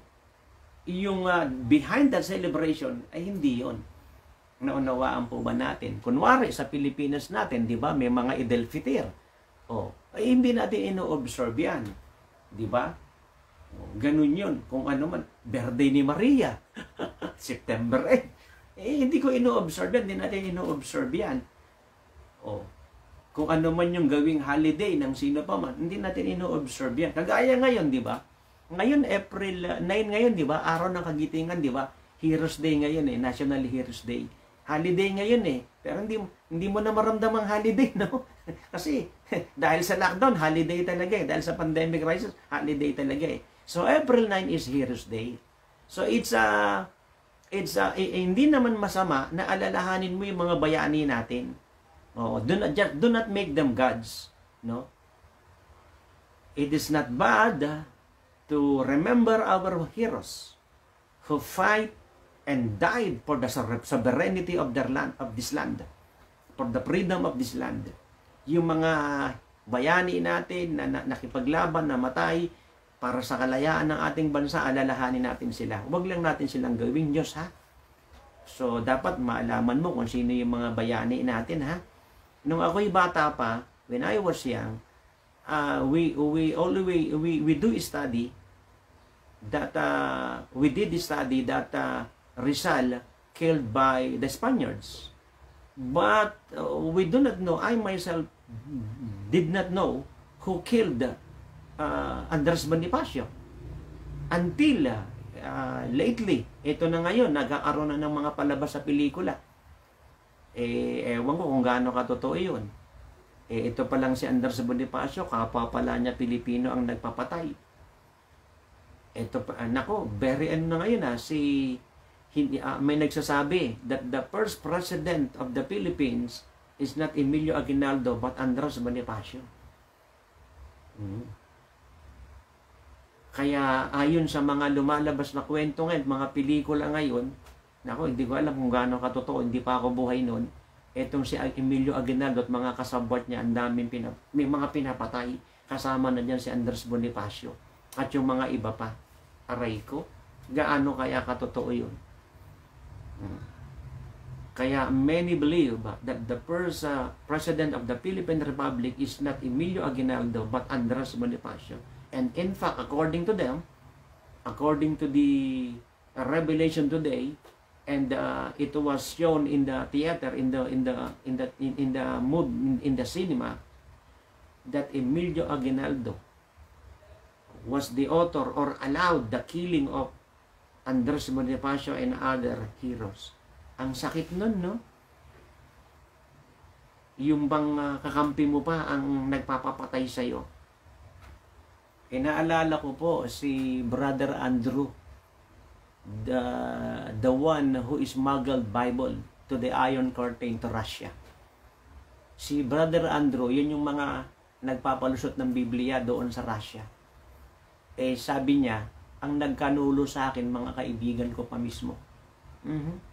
yung uh, behind that celebration, ay hindi yon naunawaan po ba natin? Kunwari, sa Pilipinas natin, di ba, may mga Idel Fitr. Oh, ay hindi natin ino-observe yan. Di ba? Ganun yun. Kung ano man, birthday ni Maria. September 8. Eh, hindi ko ino-observe yan. Hindi natin ino-observe yan. O, kung ano man yung gawing holiday ng sino pa man, hindi natin ino-observe yan. Kagaya ngayon, di ba? Ngayon, April 9 ngayon, di ba? Araw ng kagitingan, di ba? Heroes Day ngayon eh, National Heroes Day. Holiday ngayon eh. Pero hindi, hindi mo na maramdamang holiday, no? Kasi dahil sa lockdown, holiday talaga eh. Dahil sa pandemic crisis, holiday talaga eh. So April 9 is Heroes Day. So it's a it's uh, eh, hindi naman masama na alalahanin mo yung mga bayani natin. Oh, do not just do not make them gods, no? It is not bad to remember our heroes who fight and died for the sovereignty of their land of this land for the freedom of this land. Yung mga bayani natin na, na nakipaglaban na matay para sa kalayaan ng ating bansa alalahanin natin sila. Huwag lang natin silang gawing Diyos ha? So dapat maalaman mo kung sino yung mga bayani natin ha? Nung ako'y bata pa when I was young uh, we we always we, we do study that uh, we did study that uh, Rizal killed by the Spaniards. But uh, we do not know, I myself did not know who killed uh, Andres Bonifacio. Until uh, lately, ito na ngayon, nagkakaroon na ng mga palabas sa pelikula. Eh, ewan ko kung gaano katotoo yun. Eh, ito pa lang si Andres Bonifacio, kapwa pala niya Pilipino ang nagpapatay. Ito pa, nako, very ano na ngayon ha, si hindi, uh, may nagsasabi that the first president of the Philippines is not Emilio Aguinaldo but Andres Bonifacio. Hmm. Kaya ayon sa mga lumalabas na kwento ngayon, mga pelikula ngayon, nako hindi ko alam kung gaano katotoo, hindi pa ako buhay noon. Etong si Emilio Aguinaldo at mga kasabot niya, ang daming pinap may mga pinapatay. Kasama na diyan si Andres Bonifacio. At yung mga iba pa. Aray ko, gaano kaya katotoo yun? Kaya many believe that the first uh, president of the Philippine Republic is not Emilio Aguinaldo but Andres Bonifacio. And in fact, according to them, according to the revelation today, and uh, it was shown in the theater, in the in the in the in, in the mood in, in the cinema, that Emilio Aguinaldo was the author or allowed the killing of Andres Bonifacio and other heroes. Ang sakit nun, no? Yung bang uh, kakampi mo pa ang nagpapapatay sa'yo. Inaalala ko po si Brother Andrew, the, the one who smuggled Bible to the Iron Curtain to Russia. Si Brother Andrew, yun yung mga nagpapalusot ng Biblia doon sa Russia. Eh sabi niya, ang nagkanulo sa akin, mga kaibigan ko pa mismo. Mm-hmm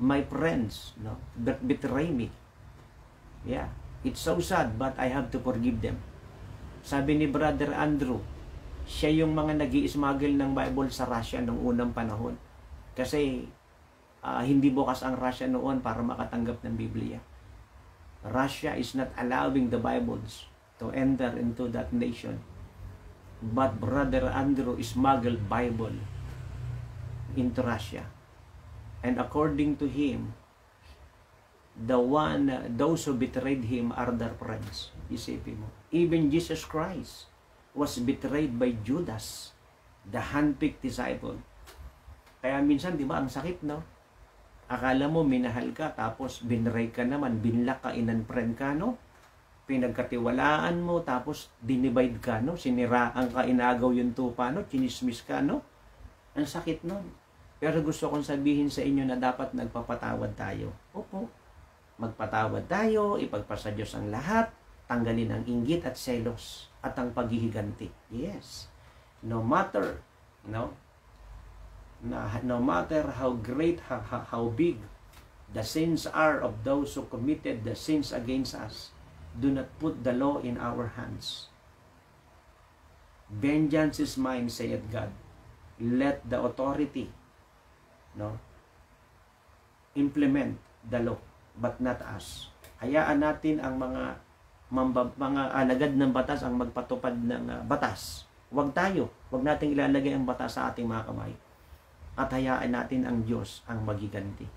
my friends no? That betray me. Yeah. It's so sad but I have to forgive them. Sabi ni brother Andrew siya yung mga nag smuggle ng Bible sa Russia noong unang panahon. Kasi uh, hindi bukas ang Russia noon para makatanggap ng Biblia. Russia is not allowing the Bibles to enter into that nation but brother Andrew smuggled Bible into Russia And according to him, the one, those who betrayed him are their friends. Isipin mo. Even Jesus Christ was betrayed by Judas, the handpicked disciple. Kaya minsan, di ba, ang sakit, no? Akala mo, minahal ka, tapos binray ka naman, binlak ka, inunfriend ka, no? Pinagkatiwalaan mo, tapos dinivide ka, no? Siniraan ka, inagaw yung tupa, no? Chinismis ka, no? Ang sakit nun. Pero gusto kong sabihin sa inyo na dapat nagpapatawad tayo. Opo. Magpatawad tayo, ipagpasa Diyos ang lahat, tanggalin ang inggit at selos at ang paghihiganti. Yes. No matter, no? Na, no matter how great, how, how big the sins are of those who committed the sins against us, do not put the law in our hands. Vengeance is mine, saith God. Let the authority no implement the law but not us hayaan natin ang mga mamba, mga alagad ng batas ang magpatupad ng uh, batas huwag tayo huwag nating ilalagay ang batas sa ating mga kamay at hayaan natin ang Diyos ang magiganti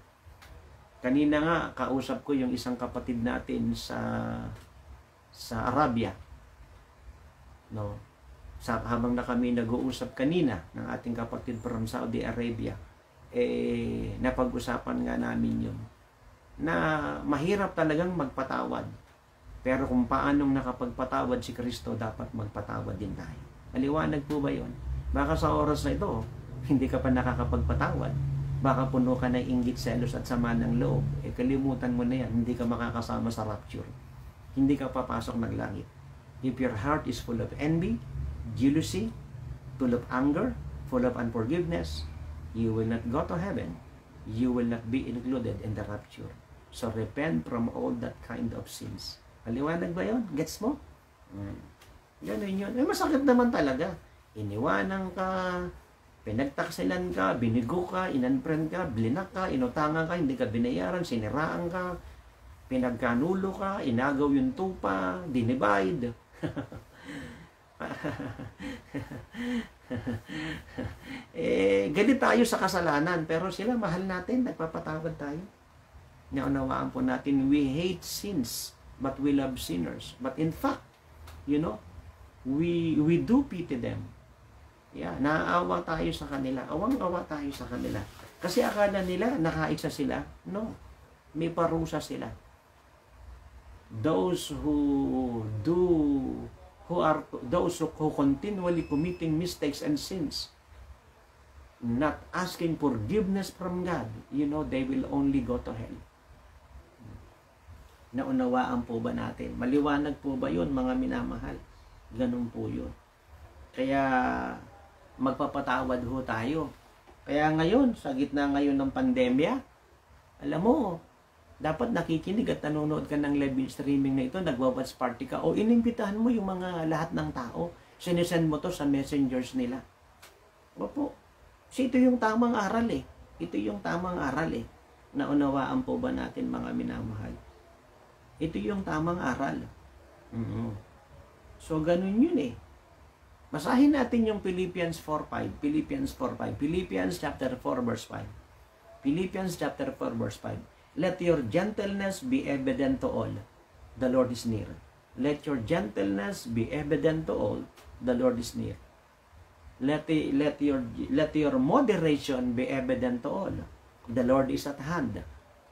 kanina nga kausap ko yung isang kapatid natin sa sa Arabia no sa habang na kami nag-uusap kanina ng ating kapatid from Saudi Arabia eh, napag-usapan nga namin yun. Na mahirap talagang magpatawad. Pero kung paanong nakapagpatawad si Kristo, dapat magpatawad din tayo. Maliwanag po ba yun? Baka sa oras na ito, hindi ka pa nakakapagpatawad. baka puno ka ng inggit, selos at sama ng loob. Eh, kalimutan mo na yan. Hindi ka makakasama sa rapture. Hindi ka papasok ng langit. If your heart is full of envy, jealousy, full of anger, full of unforgiveness, you will not go to heaven. You will not be included in the rapture. So repent from all that kind of sins. Maliwanag ba yun? Gets mo? Hmm. Ganun yun. Eh, masakit naman talaga. Iniwanan ka, pinagtaksilan ka, binigo ka, inunfriend ka, blinak ka, inutangan ka, hindi ka binayaran, siniraan ka, pinagkanulo ka, inagaw yung tupa, dinivide. eh, galit tayo sa kasalanan, pero sila mahal natin, nagpapatawad tayo. Naunawaan po natin, we hate sins, but we love sinners. But in fact, you know, we we do pity them Yeah, naaawa tayo sa kanila. Awang-awa tayo sa kanila. Kasi akala nila nakaisa sila. No. May parusa sila. Those who do who are those who continually committing mistakes and sins not asking forgiveness from God, you know, they will only go to hell. Naunawaan po ba natin? Maliwanag po ba yun, mga minamahal? Ganun po yun. Kaya, magpapatawad ho tayo. Kaya ngayon, sa gitna ngayon ng pandemya, alam mo, dapat nakikinig at nanonood ka ng live streaming na ito, nagwa-watch party ka, o inimbitahan mo yung mga lahat ng tao, sinesend mo to sa messengers nila. Opo. Kasi ito yung tamang aral eh. Ito yung tamang aral eh. Naunawaan po ba natin mga minamahal? Ito yung tamang aral. Mm-hmm. So, ganun yun eh. Basahin natin yung Philippians 4.5. Philippians 4.5. Philippians chapter 4 verse 5. Philippians chapter 4 verse 5. Let your gentleness be evident to all. The Lord is near. Let your gentleness be evident to all. The Lord is near. Let, let, your, let your moderation be evident to all. The Lord is at hand.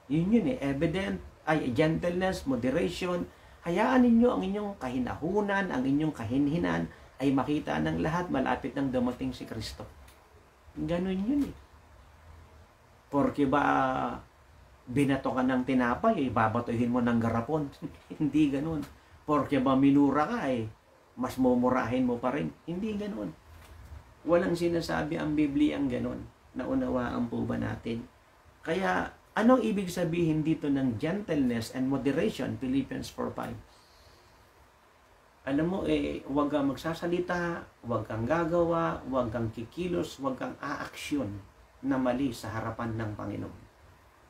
Yun yun eh. Evident, ay gentleness, moderation. Hayaan ninyo ang inyong kahinahunan, ang inyong kahinhinan, ay makita ng lahat malapit nang dumating si Kristo. Ganun yun eh. Porque ba binato ka ng tinapay, eh, mo ng garapon. Hindi ganun. Porque ba minura ka eh, mas mumurahin mo pa rin. Hindi ganun. Walang sinasabi ang Biblia ang ganun. Naunawaan po ba natin? Kaya, anong ibig sabihin dito ng gentleness and moderation? Philippians 4.5 alam mo, eh, huwag kang magsasalita, huwag kang gagawa, huwag kang kikilos, huwag kang aaksyon na mali sa harapan ng Panginoon.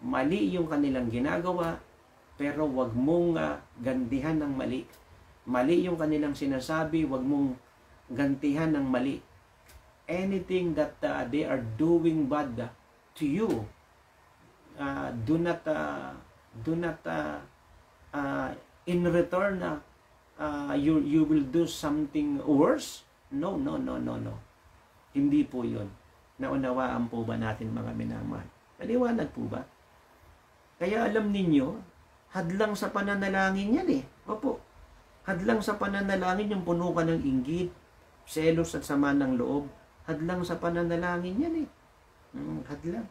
Mali yung kanilang ginagawa, pero huwag mong uh, gantihan ng mali. Mali yung kanilang sinasabi, huwag mong gantihan ng mali. Anything that uh, they are doing bad to you, uh, do not uh, do not uh, uh, in return uh, you, you will do something worse? No, no, no, no, no. Hindi po yun. Naunawaan po ba natin mga minamahal? Maliwanag po ba? Kaya alam ninyo, hadlang sa pananalangin yan eh. Opo. Hadlang sa pananalangin yung puno ka ng inggit, selos at sama ng loob. Hadlang sa pananalangin yan eh. Hmm, hadlang.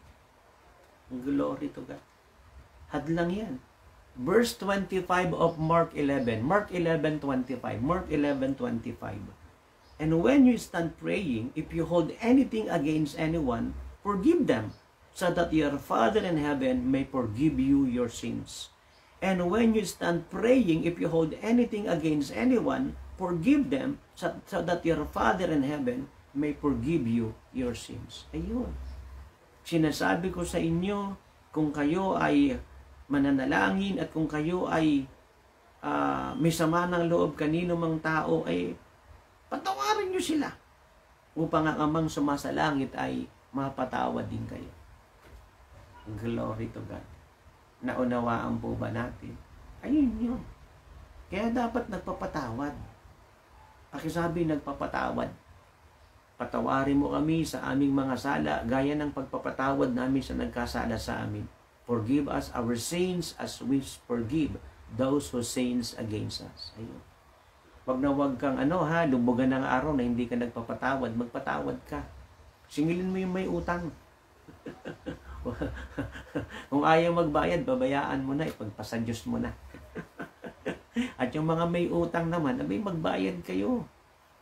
Glory to God. Hadlang yan. verse 25 of Mark 11. Mark 11:25. Mark 11:25. And when you stand praying, if you hold anything against anyone, forgive them, so that your Father in heaven may forgive you your sins. And when you stand praying, if you hold anything against anyone, forgive them, so, so that your Father in heaven may forgive you your sins. Ayun. Sinasabi ko sa inyo, kung kayo ay mananalangin at kung kayo ay uh, may sama ng loob kanino mang tao ay patawarin nyo sila upang ang amang sumasalangit ay mapatawad din kayo. Glory to God. Naunawaan po ba natin? Ayun yun. Kaya dapat nagpapatawad. Pakisabi nagpapatawad. Patawarin mo kami sa aming mga sala gaya ng pagpapatawad namin sa nagkasala sa amin Forgive us our sins as we forgive those who sins against us. Ayun. Wag na wag kang ano ha, lumugan ng araw na hindi ka nagpapatawad, magpatawad ka. Singilin mo yung may utang. Kung ayaw magbayad, babayaan mo na, ipagpasa Diyos mo na. At yung mga may utang naman, abay magbayad kayo.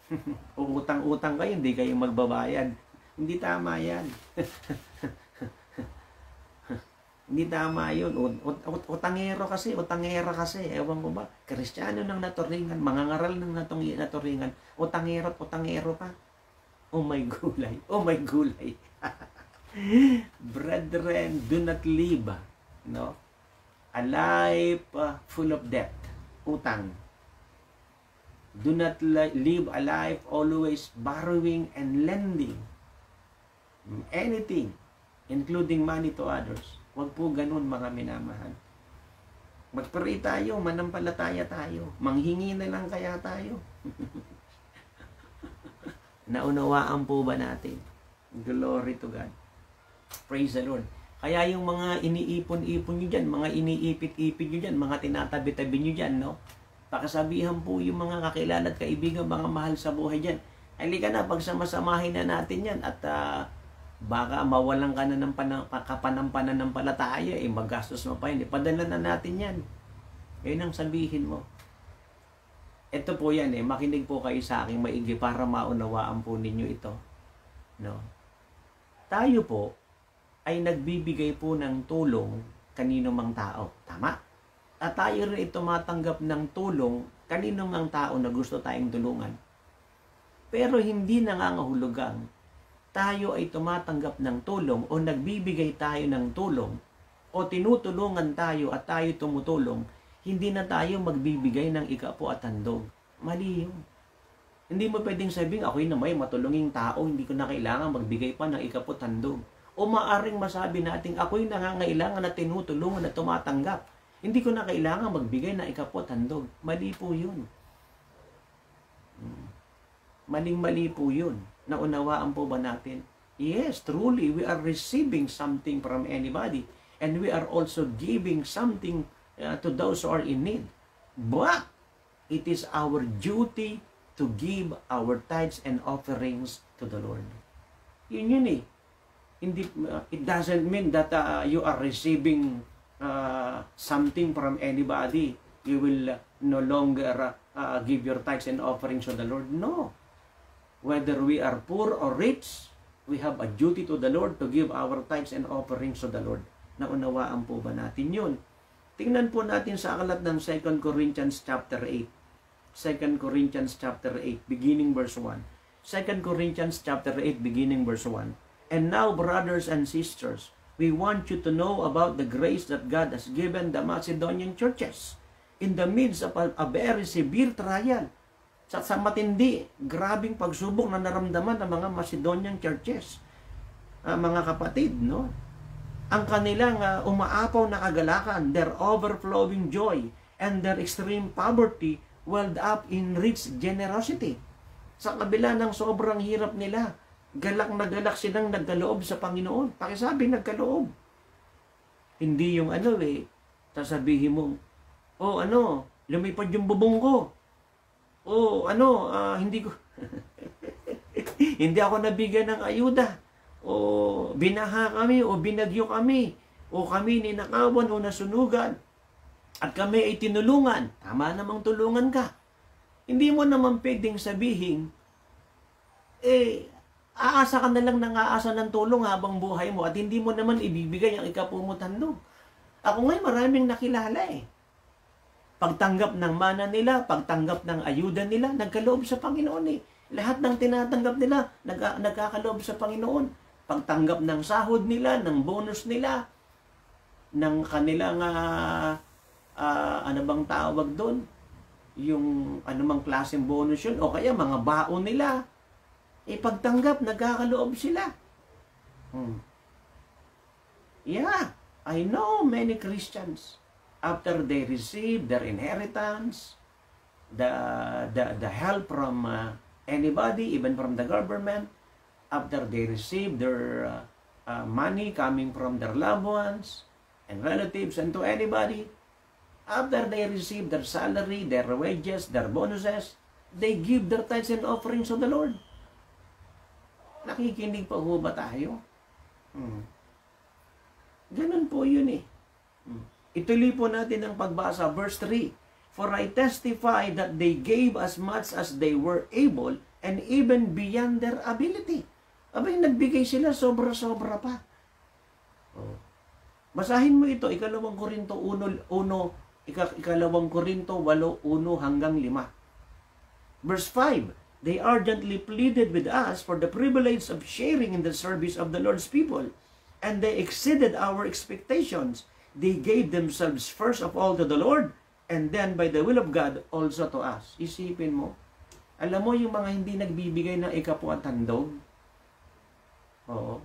Utang-utang kayo, hindi kayo magbabayad. Hindi tama yan. hindi tama yun. Ut- ut- ut- utangero kasi, utangera kasi. Ewan ko ba, kristyano ng naturingan, mga ngaral ng natong naturingan, utangero at utangero pa. Oh my gulay, oh my gulay. Brethren, do not live, no? A life uh, full of debt, utang. Do not li- live a life always borrowing and lending anything, including money to others. Huwag po ganun mga minamahal. Magpray tayo, manampalataya tayo. Manghingi na lang kaya tayo. Naunawaan po ba natin? Glory to God. Praise the Lord. Kaya yung mga iniipon-ipon nyo dyan, mga iniipit-ipit nyo dyan, mga tinatabi-tabi nyo dyan, no? Pakasabihan po yung mga kakilala at kaibigan, mga mahal sa buhay dyan. Halika na, pagsamasamahin na natin yan at uh, baka mawalan ka na ng pana, kapanampanan ng palataya, eh, magastos mo pa yun. Ipadala na natin yan. Yun ang sabihin mo. Ito po yan eh, makinig po kayo sa aking maigi para maunawaan po ninyo ito. No? Tayo po ay nagbibigay po ng tulong kanino mang tao. Tama? At tayo rin ay tumatanggap ng tulong kanino mang tao na gusto tayong tulungan. Pero hindi nangangahulugang tayo ay tumatanggap ng tulong o nagbibigay tayo ng tulong o tinutulungan tayo at tayo tumutulong, hindi na tayo magbibigay ng ikapo at handog. Mali yun. Hindi mo pwedeng sabihin, ako'y na may matulunging tao, hindi ko na kailangan magbigay pa ng ikapo at handog. O maaring masabi natin, ako'y nangangailangan na tinutulungan at tumatanggap hindi ko na kailangan magbigay ng ikapot handog. Mali po yun. Hmm. Maling-mali po yun. Naunawaan po ba natin? Yes, truly, we are receiving something from anybody. And we are also giving something uh, to those who are in need. But, it is our duty to give our tithes and offerings to the Lord. Yun yun eh. Hindi, uh, it doesn't mean that uh, you are receiving uh, something from anybody, you will no longer uh, give your tithes and offerings to the Lord. No. Whether we are poor or rich, we have a duty to the Lord to give our tithes and offerings to the Lord. Naunawaan po ba natin yun? Tingnan po natin sa akalat ng 2 Corinthians chapter 8. 2 Corinthians chapter 8, beginning verse 1. 2 Corinthians chapter 8, beginning verse 1. And now, brothers and sisters, we want you to know about the grace that God has given the Macedonian churches in the midst of a, a very severe trial. Sa, sa matindi, grabing pagsubok na naramdaman ng mga Macedonian churches. Uh, mga kapatid, no? Ang kanilang uh, umaapaw na kagalakan, their overflowing joy, and their extreme poverty welled up in rich generosity. Sa kabila ng sobrang hirap nila, galak na galak silang nagkaloob sa Panginoon. Pakisabi, nagkaloob. Hindi yung ano eh, sasabihin mo, oh ano, lumipad yung bubong ko. Oh ano, uh, hindi ko, hindi ako nabigyan ng ayuda. O binaha kami, o binagyo kami, o kami ninakawan o nasunugan. At kami ay tinulungan. Tama namang tulungan ka. Hindi mo naman pwedeng sabihin, eh, aasa ka na lang nang aasa ng tulong habang buhay mo at hindi mo naman ibibigay ang ikapumutandog. Ako ngayon maraming nakilala eh. Pagtanggap ng mana nila, pagtanggap ng ayuda nila, nagkaloob sa Panginoon eh. Lahat ng tinatanggap nila, nag nagkakaloob sa Panginoon. Pagtanggap ng sahod nila, ng bonus nila, ng kanilang uh, uh, ano bang tawag doon? Yung anumang klaseng bonus yun, o kaya mga baon nila, ipagtanggap, nagkakaloob sila. Hmm. Yeah, I know many Christians, after they receive their inheritance, the, the, the help from uh, anybody, even from the government, after they receive their uh, uh, money coming from their loved ones and relatives and to anybody, after they receive their salary, their wages, their bonuses, they give their tithes and offerings to the Lord. Nakikinig pa ho ba tayo? Hmm. Ganun po yun eh. Hmm. Ituloy po natin ang pagbasa. Verse 3. For I testify that they gave as much as they were able and even beyond their ability. Abay, nagbigay sila sobra-sobra pa. Oh. Basahin mo ito, ikalawang Korinto 1, 1 ikalawang Korinto 8, 1 hanggang 5. Verse 5, They ardently pleaded with us for the privilege of sharing in the service of the Lord's people, and they exceeded our expectations. They gave themselves first of all to the Lord, and then by the will of God also to us. Isipin mo, alam mo yung mga hindi nagbibigay ng ikapuan tandog? Oo.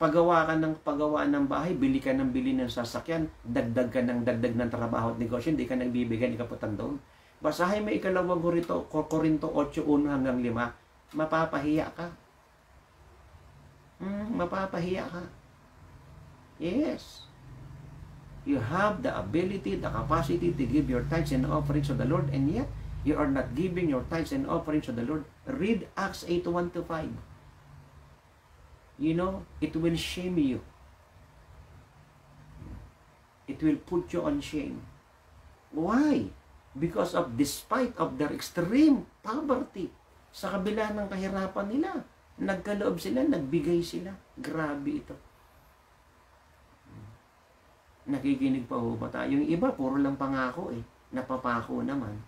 Pagawa ka ng pagawa ng bahay, bili ka ng bili ng sasakyan, dagdag ka ng dagdag ng trabaho at negosyo, hindi ka nagbibigay ng ikapuan tandog. Basahin mo ikalawang Korinto, Korinto 8.1 hanggang 5, mapapahiya ka. Hmm, mapapahiya ka. Yes. You have the ability, the capacity to give your tithes and offerings to the Lord, and yet you are not giving your tithes and offerings to the Lord. Read Acts 8 1 to 5. You know, it will shame you. It will put you on shame. Why? Because of despite of their extreme poverty, sa kabila ng kahirapan nila, nagkaloob sila, nagbigay sila. Grabe ito. Nakikinig pa ho ba tayo? Yung iba, puro lang pangako eh. Napapako naman.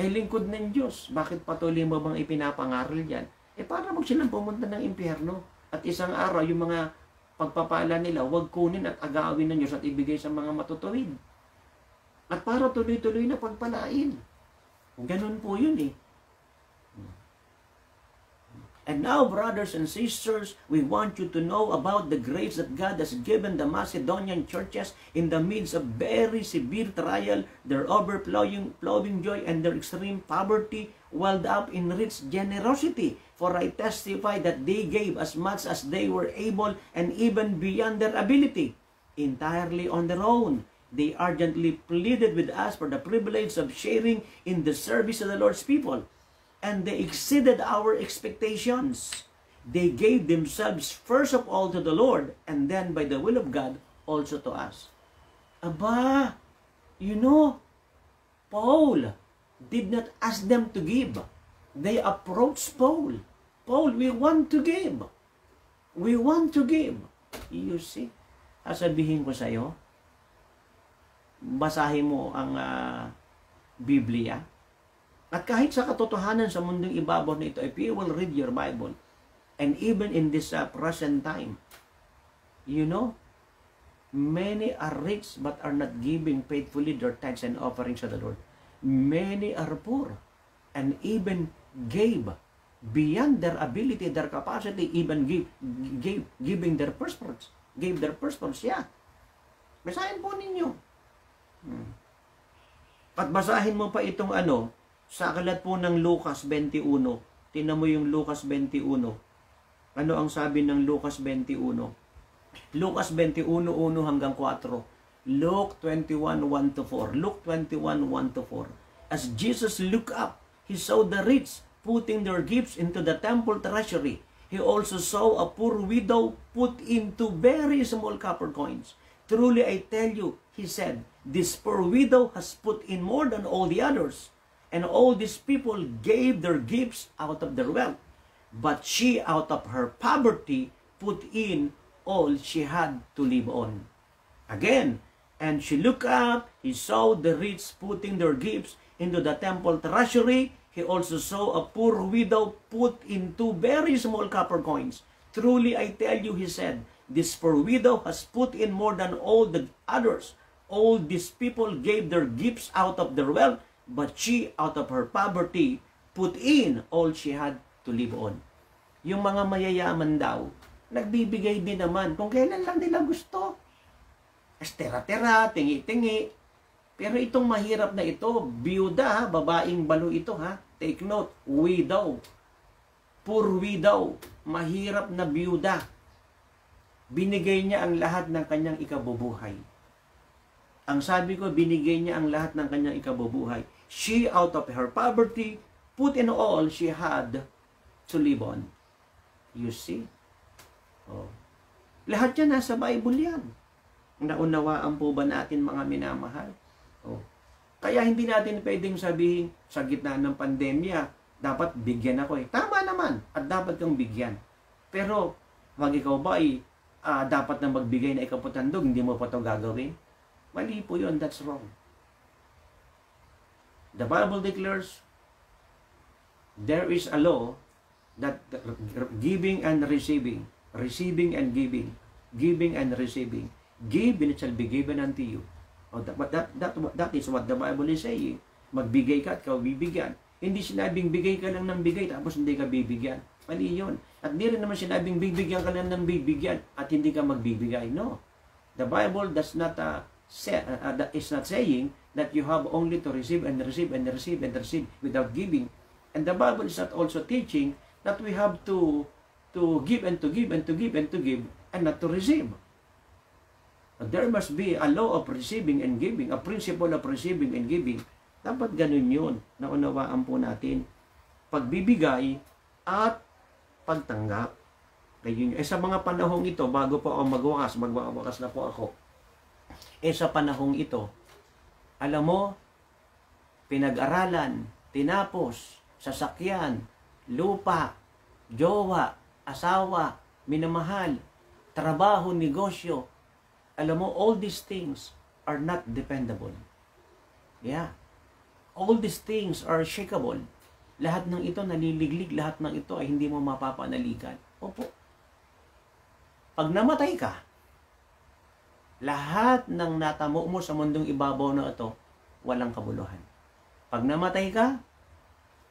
Eh, lingkod ng Diyos. Bakit patuloy mo bang ipinapangaral yan? Eh, para mag silang pumunta ng impyerno. At isang araw, yung mga pagpapala nila, wag kunin at agawin ng Diyos at ibigay sa mga matutuwid. At para tuloy-tuloy na pagpalain. Ganun po yun eh. And now, brothers and sisters, we want you to know about the grace that God has given the Macedonian churches in the midst of very severe trial, their overflowing flowing joy, and their extreme poverty, welled up in rich generosity. For I testify that they gave as much as they were able and even beyond their ability, entirely on their own. They ardently pleaded with us for the privilege of sharing in the service of the Lord's people and they exceeded our expectations. They gave themselves first of all to the Lord and then by the will of God also to us. Aba, you know, Paul did not ask them to give. They approached Paul. Paul, we want to give. We want to give. You see? Sasabihin ko sa iyo, basahin mo ang uh, Biblia at kahit sa katotohanan sa mundong ibabaw na ito, if you will read your Bible, and even in this uh, present time, you know, many are rich but are not giving faithfully their tithes and offerings to the Lord. Many are poor and even gave beyond their ability, their capacity, even give, give giving their first fruits. Gave their first fruits, yeah. Basahin po ninyo. Hmm. At basahin mo pa itong ano, sa akalat po ng Lucas 21, tinan mo yung Lucas 21. Ano ang sabi ng Lucas 21? Lucas 21, 1 hanggang 4. Luke 21, 1 to 4. Luke 21, 1 to 4. As Jesus looked up, he saw the rich putting their gifts into the temple treasury. He also saw a poor widow put into very small copper coins. Truly I tell you, he said, this poor widow has put in more than all the others And all these people gave their gifts out of their wealth. But she, out of her poverty, put in all she had to live on. Again, and she looked up, he saw the rich putting their gifts into the temple treasury. He also saw a poor widow put into very small copper coins. Truly I tell you, he said, this poor widow has put in more than all the others. All these people gave their gifts out of their wealth, But she, out of her poverty, put in all she had to live on. Yung mga mayayaman daw, nagbibigay din naman kung kailan lang nila gusto. Estera-tera, tingi-tingi. Pero itong mahirap na ito, biyuda, babaeng balo ito ha. Take note, widow. Poor widow, mahirap na biyuda. Binigay niya ang lahat ng kanyang ikabubuhay. Ang sabi ko, binigay niya ang lahat ng kanyang ikabubuhay She, out of her poverty, put in all she had to live on. You see? Oh. Lahat yan nasa Bible yan. Naunawaan po ba natin mga minamahal? Oh. Kaya hindi natin pwedeng sabihin sa gitna ng pandemya, dapat bigyan ako eh. Tama naman at dapat kang bigyan. Pero wag ikaw ba ay uh, dapat na magbigay na ikaw putandog, hindi mo pa ito gagawin? Mali po yun, that's wrong. The Bible declares there is a law that giving and receiving, receiving and giving, giving and receiving, give and it shall be given unto you. Oh, that, that, that, that is what the Bible is saying. Magbigay ka at ikaw bibigyan. Hindi sinabing bigay ka lang ng bigay tapos hindi ka bibigyan. Mali yun. At di rin naman sinabing bibigyan ka lang ng bibigyan at hindi ka magbibigay. No. The Bible does not uh, say, uh, uh, is not saying that you have only to receive and receive and receive and receive without giving. And the Bible is not also teaching that we have to to give and to give and to give and to give and not to receive. There must be a law of receiving and giving, a principle of receiving and giving. Dapat ganun yun. Naunawaan po natin. Pagbibigay at pagtanggap. Kaya eh, sa mga panahong ito, bago po ako magwakas, magwakas na po ako. Eh sa panahong ito, alam mo, pinag-aralan, tinapos, sasakyan, lupa, jowa, asawa, minamahal, trabaho, negosyo, alam mo, all these things are not dependable. Yeah. All these things are shakable. Lahat ng ito naliliglig, lahat ng ito ay hindi mo mapapanaligan. Opo. Pag namatay ka, lahat ng natamo mo sa mundong ibabaw na ito, walang kabuluhan. Pag namatay ka,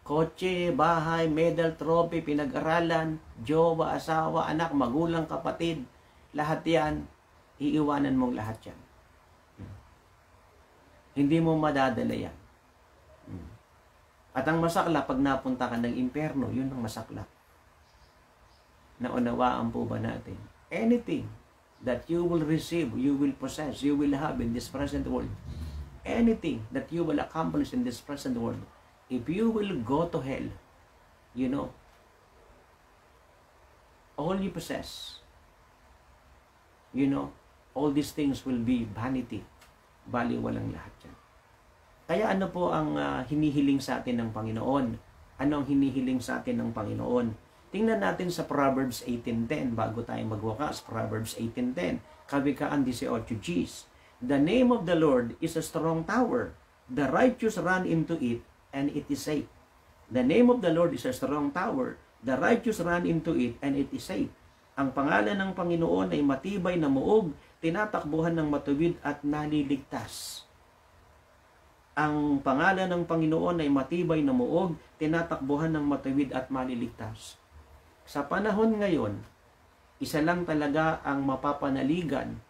kotse, bahay, medal, trophy, pinag-aralan, jowa, asawa, anak, magulang, kapatid, lahat yan, iiwanan mong lahat yan. Hindi mo madadala yan. At ang masakla, pag napunta ka ng impyerno, yun ang masakla. Naunawaan po ba natin? Anything that you will receive, you will possess, you will have in this present world, anything that you will accomplish in this present world, if you will go to hell, you know, all you possess, you know, all these things will be vanity. Bali, walang lahat yan. Kaya ano po ang uh, hinihiling sa atin ng Panginoon? Ano ang hinihiling sa atin ng Panginoon? Tingnan natin sa Proverbs 18.10 bago tayo magwakas. Proverbs 18.10, Kawikaan 18 Gs. The name of the Lord is a strong tower. The righteous run into it and it is safe. The name of the Lord is a strong tower. The righteous run into it and it is safe. Ang pangalan ng Panginoon ay matibay na muog tinatakbuhan ng matuwid at naliligtas. Ang pangalan ng Panginoon ay matibay na muog, tinatakbuhan ng matuwid at maliligtas. Sa panahon ngayon, isa lang talaga ang mapapanaligan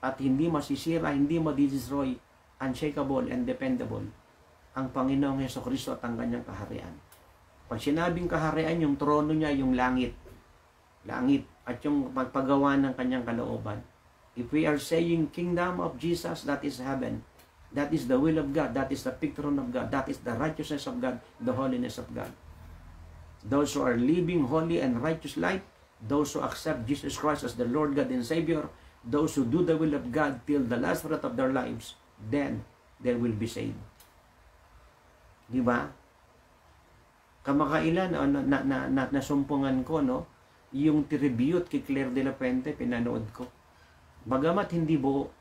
at hindi masisira, hindi madidestroy, unshakable and dependable ang Panginoong Heso Kristo at ang kanyang kaharian. Pag sinabing kaharian, yung trono niya, yung langit. Langit at yung pagpagawa ng kanyang kalooban. If we are saying kingdom of Jesus, that is heaven. That is the will of God. That is the picture of God. That is the righteousness of God, the holiness of God. Those who are living holy and righteous life, those who accept Jesus Christ as the Lord God and Savior, those who do the will of God till the last breath of their lives, then they will be saved. Di ba? Kamakailan na, na, na, na, nasumpungan ko, no? Yung tribute kay Claire de la Puente, pinanood ko Bagamat hindi buo,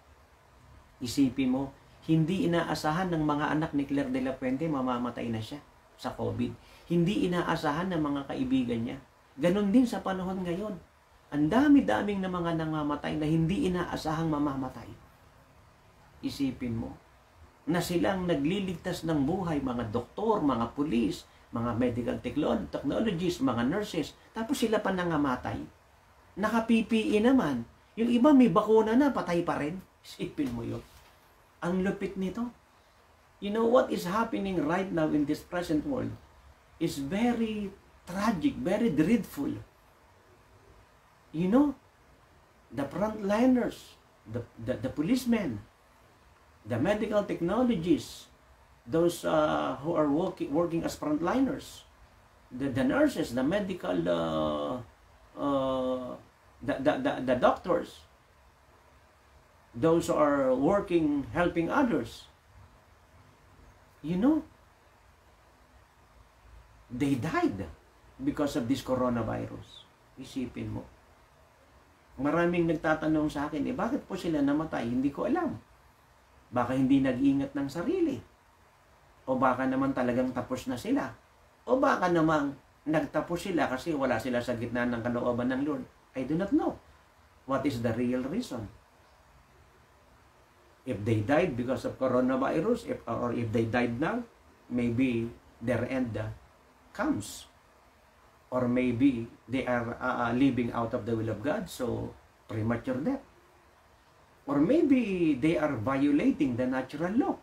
isipin mo, hindi inaasahan ng mga anak ni Claire de la Puente mamamatay na siya sa COVID. Hindi inaasahan ng mga kaibigan niya. Ganon din sa panahon ngayon. Ang dami-daming na mga nangamatay na hindi inaasahang mamamatay. Isipin mo na silang nagliligtas ng buhay, mga doktor, mga pulis, mga medical technologists, mga nurses, tapos sila pa nangamatay. Naka-PPE naman, yung iba may bakuna na, patay pa rin. Isipin mo yun. Ang lupit nito. You know what is happening right now in this present world is very tragic, very dreadful. You know, the frontliners, the, the, the policemen, the medical technologists, those uh, who are working, working as frontliners, the, the nurses, the medical uh, uh, the, the, the, the doctors, those who are working, helping others, you know, they died because of this coronavirus. Isipin mo. Maraming nagtatanong sa akin, eh bakit po sila namatay? Hindi ko alam. Baka hindi nag-ingat ng sarili. O baka naman talagang tapos na sila. O baka naman nagtapos sila kasi wala sila sa gitna ng kalooban ng Lord. I do not know. What is the real reason? If they died because of coronavirus, if, or if they died now, maybe their end uh, comes or maybe they are uh, living out of the will of God, so premature death. Or maybe they are violating the natural law.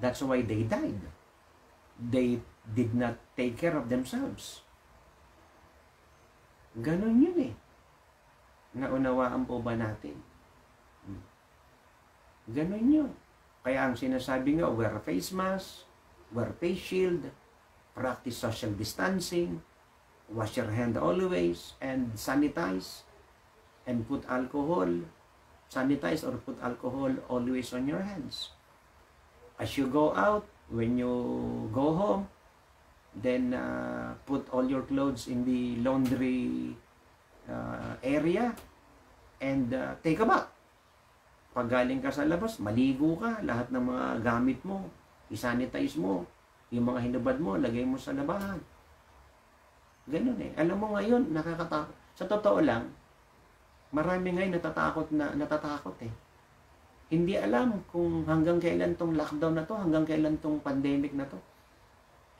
That's why they died. They did not take care of themselves. Ganon yun eh. Naunawaan po ba natin? Ganon yun. Kaya ang sinasabi nga, wear face mask, wear face shield, practice social distancing, wash your hand always and sanitize and put alcohol sanitize or put alcohol always on your hands. As you go out when you go home then uh, put all your clothes in the laundry uh, area and uh, take a bath. Pag galing ka sa labas maligo ka lahat ng mga gamit mo isanitize mo yung mga hinubad mo lagay mo sa labahan Ganun eh. Alam mo ngayon, nakakatakot. Sa totoo lang, marami ngayon natatakot na natatakot eh. Hindi alam kung hanggang kailan tong lockdown na to, hanggang kailan tong pandemic na to.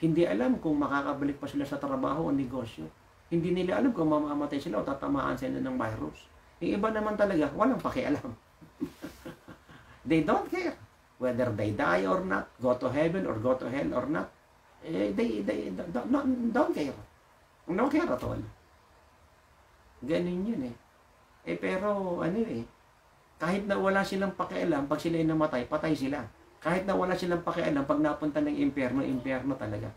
Hindi alam kung makakabalik pa sila sa trabaho o negosyo. Hindi nila alam kung mamamatay sila o tatamaan sila ng virus. Yung iba naman talaga, walang pakialam. they don't care whether they die or not, go to heaven or go to hell or not. Eh, they, they don't, don't care. No care at all. Ganun yun eh. Eh pero ano eh, kahit na wala silang pakialam, pag sila namatay, patay sila. Kahit na wala silang pakialam, pag napunta ng impyerno, impyerno talaga.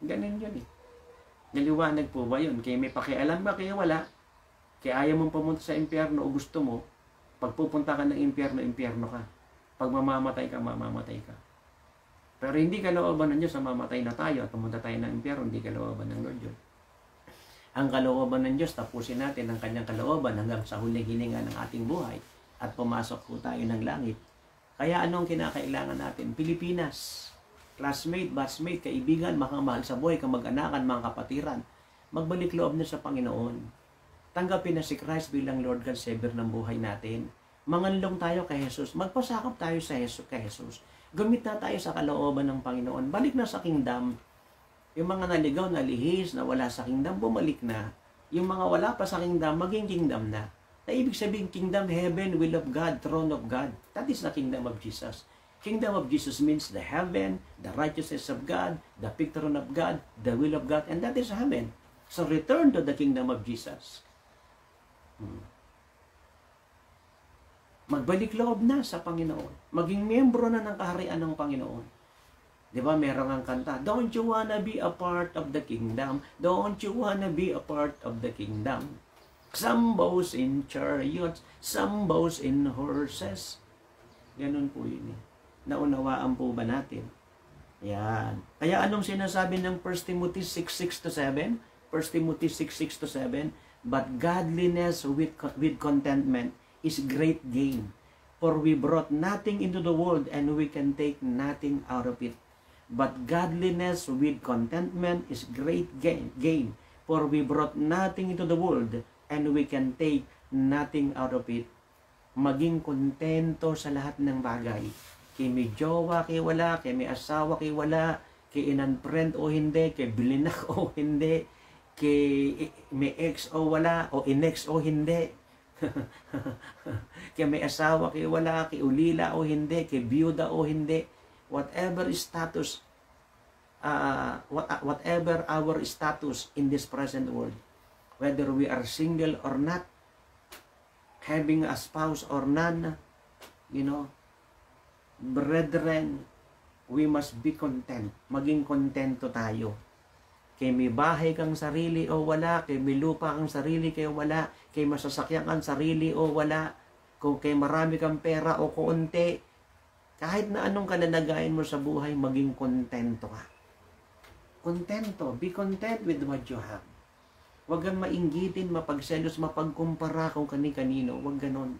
Ganun yun eh. Naliwanag po ba yun? Kaya may pakialam ba, kaya wala. Kaya ayaw mong pumunta sa impyerno o gusto mo, pag pupunta ka ng impyerno, impyerno ka. Pag mamamatay ka, mamamatay ka. Pero hindi ka looban ng Diyos na mamatay na tayo at pumunta tayo ng impyerno, hindi ka looban ng Lord yun ang kalooban ng Diyos, tapusin natin ang kanyang kalooban hanggang sa huling hininga ng ating buhay at pumasok po tayo ng langit. Kaya anong kinakailangan natin? Pilipinas, classmate, batchmate, kaibigan, mga mahal sa buhay, kamag-anakan, mga kapatiran, magbalik loob na sa Panginoon. Tanggapin na si Christ bilang Lord God Savior ng buhay natin. Manganlong tayo kay Jesus. Magpasakop tayo sa Jesus, kay Jesus. Gumit na tayo sa kalooban ng Panginoon. Balik na sa kingdom yung mga naligaw, nalihis, na wala sa kingdom, bumalik na. Yung mga wala pa sa kingdom, maging kingdom na. Na ibig sabihin, kingdom, heaven, will of God, throne of God. That is the kingdom of Jesus. Kingdom of Jesus means the heaven, the righteousness of God, the throne of God, the will of God, and that is heaven. So return to the kingdom of Jesus. Hmm. Magbalik loob na sa Panginoon. Maging miyembro na ng kaharian ng Panginoon. Di ba, meron ang kanta, Don't you wanna be a part of the kingdom? Don't you wanna be a part of the kingdom? Some bows in chariots, some bows in horses. Ganun po yun eh. Naunawaan po ba natin? Yan. Kaya anong sinasabi ng 1 Timothy 6:6 to 7? 1 Timothy 6:6 to 7, But godliness with, with contentment is great gain. For we brought nothing into the world and we can take nothing out of it. But godliness with contentment is great gain. For we brought nothing into the world and we can take nothing out of it. Maging kontento sa lahat ng bagay. Kay may jowa, kay wala, kay may asawa, kay wala, kay inunfriend o hindi, kay bilinak o hindi, kay may ex o wala, o inex o hindi. kay may asawa, kay wala, kay ulila o hindi, kay biyuda o hindi whatever status, uh, uh, whatever our status in this present world, whether we are single or not, having a spouse or none, you know, brethren, we must be content. Maging kontento tayo. Kay may bahay kang sarili o wala, kay may lupa kang sarili kay wala, kay masasakyan kang sarili o wala, kung kay marami kang pera o kuunti, kahit na anong kalalagayan mo sa buhay, maging kontento ka. Kontento. Be content with what you have. Huwag kang mainggitin, mapagselos, mapagkumpara kung kani-kanino. Huwag ganon.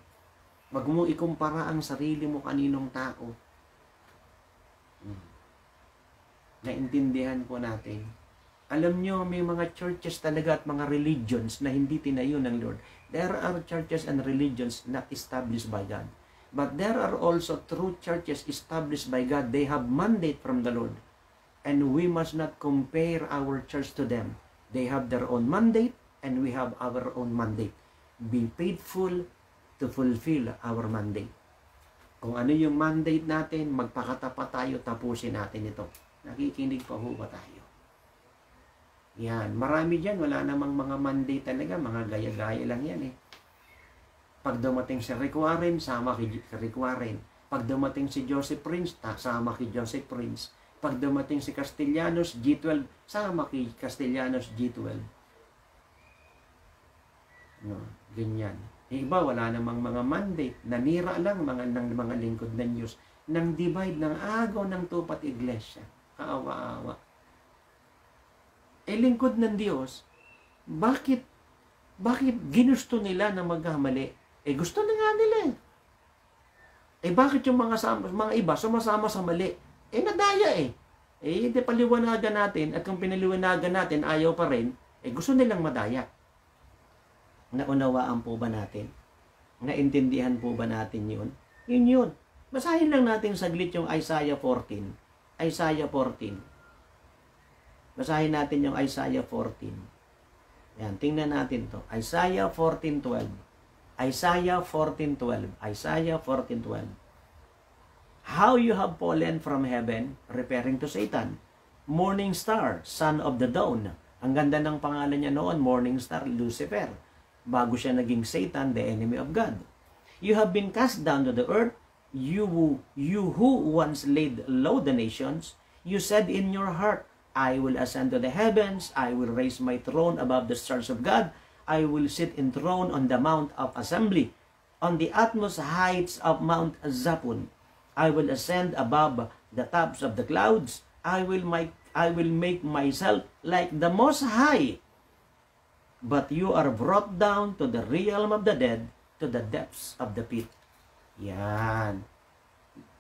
Huwag mo ikumpara ang sarili mo kaninong tao. Hmm. Naintindihan po natin. Alam nyo, may mga churches talaga at mga religions na hindi tinayo ng Lord. There are churches and religions not established by God. But there are also true churches established by God. They have mandate from the Lord. And we must not compare our church to them. They have their own mandate and we have our own mandate. Be faithful to fulfill our mandate. Kung ano yung mandate natin, magpakatapat tayo, tapusin natin ito. Nakikinig pa ho ba tayo? Yan. Marami dyan, wala namang mga mandate talaga. Mga gaya-gaya lang yan eh. Pag dumating si Rick sama kay Rick. Pag dumating si Joseph Prince, sama kay Joseph Prince. Pag dumating si Castellanos, G12, sama kay Castellanos, G12. No, ganyan. Iba, wala namang mga mandate. Nanira lang mga, ng mga lingkod ng Diyos. Nang divide ng agaw ng tupat iglesia. Kaawa-awa. Eh, lingkod ng Diyos, bakit bakit ginusto nila na magkamali? Eh gusto na nga nila eh. Eh bakit yung mga, mga iba sumasama sa mali? Eh nadaya eh. Eh hindi paliwanagan natin at kung pinaliwanagan natin ayaw pa rin, eh gusto nilang madaya. Naunawaan po ba natin? Naintindihan po ba natin yun? Yun yun. Basahin lang natin saglit yung Isaiah 14. Isaiah 14. Basahin natin yung Isaiah 14. Yan, tingnan natin to. Isaiah 14.12. Isaiah 14:12. Isaiah 14:12. How you have fallen from heaven, referring to Satan. Morning star, son of the dawn. Ang ganda ng pangalan niya noon, morning star, Lucifer. Bago siya naging Satan, the enemy of God. You have been cast down to the earth, you who, you who once laid low the nations. You said in your heart, I will ascend to the heavens, I will raise my throne above the stars of God. I will sit enthroned on the mount of assembly, on the utmost heights of Mount Zapun. I will ascend above the tops of the clouds. I will make I will make myself like the most high. But you are brought down to the realm of the dead, to the depths of the pit. Yan.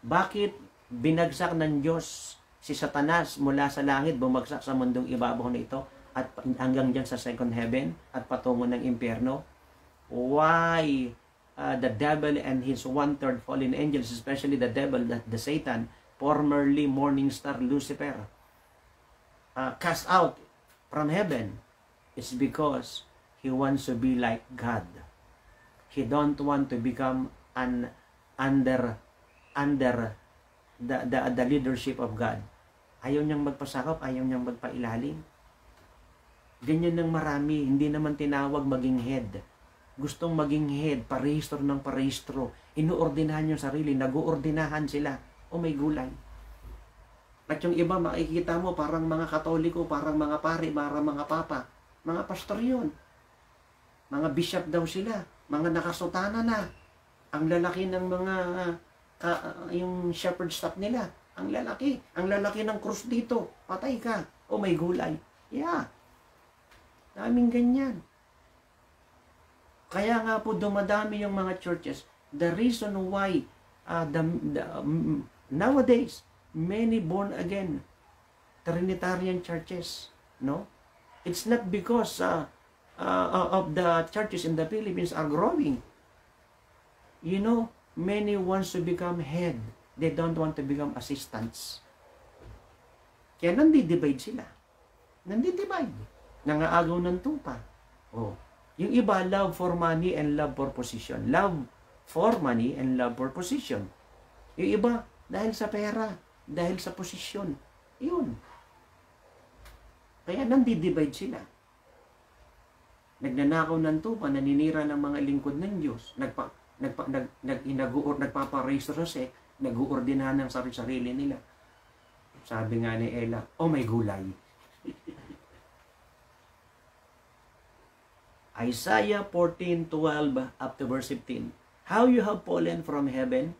Bakit binagsak ng Diyos si Satanas mula sa langit, bumagsak sa mundong ibabaw na ito? at hanggang dyan sa second heaven at patungo ng impyerno? Why uh, the devil and his one-third fallen angels, especially the devil, the, the Satan, formerly morning star Lucifer, uh, cast out from heaven is because he wants to be like God. He don't want to become an under under the, the, the leadership of God. Ayaw niyang magpasakop, ayaw niyang magpailalim. Ganyan ng marami, hindi naman tinawag maging head. Gustong maging head, parehistro ng parehistro. Inuordinahan yung sarili, nag-uordinahan sila. O may gulay. At yung iba, makikita mo, parang mga katoliko, parang mga pari, parang mga papa. Mga pastor yun. Mga bishop daw sila. Mga nakasutana na. Ang lalaki ng mga, uh, yung shepherd staff nila. Ang lalaki. Ang lalaki ng krus dito. Patay ka. O may gulay. Yeah. Daming ganyan. Kaya nga po dumadami yung mga churches. The reason why uh, the, the, um, nowadays, many born again Trinitarian churches, no? It's not because uh, uh, of the churches in the Philippines are growing. You know, many wants to become head. They don't want to become assistants. Kaya nandidivide sila. Nandidivide nangaagaw ng tupa. Oh. Yung iba, love for money and love for position. Love for money and love for position. Yung iba, dahil sa pera, dahil sa posisyon. Yun. Kaya nandidivide sila. Nagnanakaw ng tupa, naninira ng mga lingkod ng Diyos, nagpa, nagpa, nag, nag, nag, nagpaparegister sa sek, nag-uordinahan ng sarili-sarili nila. Sabi nga ni Ella, oh may gulay. Isaiah 14:12 up to verse 15. How you have fallen from heaven,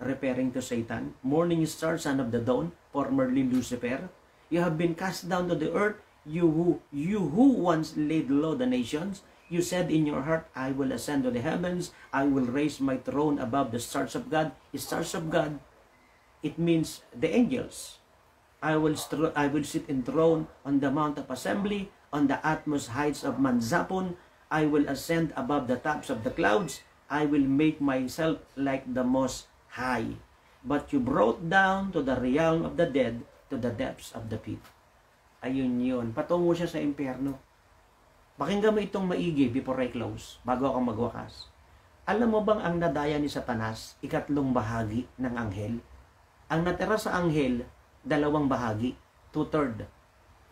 referring to Satan, morning star, son of the dawn, formerly Lucifer. You have been cast down to the earth, you who, you who once laid low the nations. You said in your heart, I will ascend to the heavens, I will raise my throne above the stars of God. The stars of God, it means the angels. I will, I will sit enthroned on the mount of assembly, on the utmost heights of Manzapon. I will ascend above the tops of the clouds. I will make myself like the most high. But you brought down to the realm of the dead, to the depths of the pit. Ayun yun. Patungo siya sa impyerno. Pakinggan mo itong maigi before I close, bago ako magwakas. Alam mo bang ang nadaya ni Satanas, ikatlong bahagi ng anghel? Ang natira sa anghel, dalawang bahagi, two-third.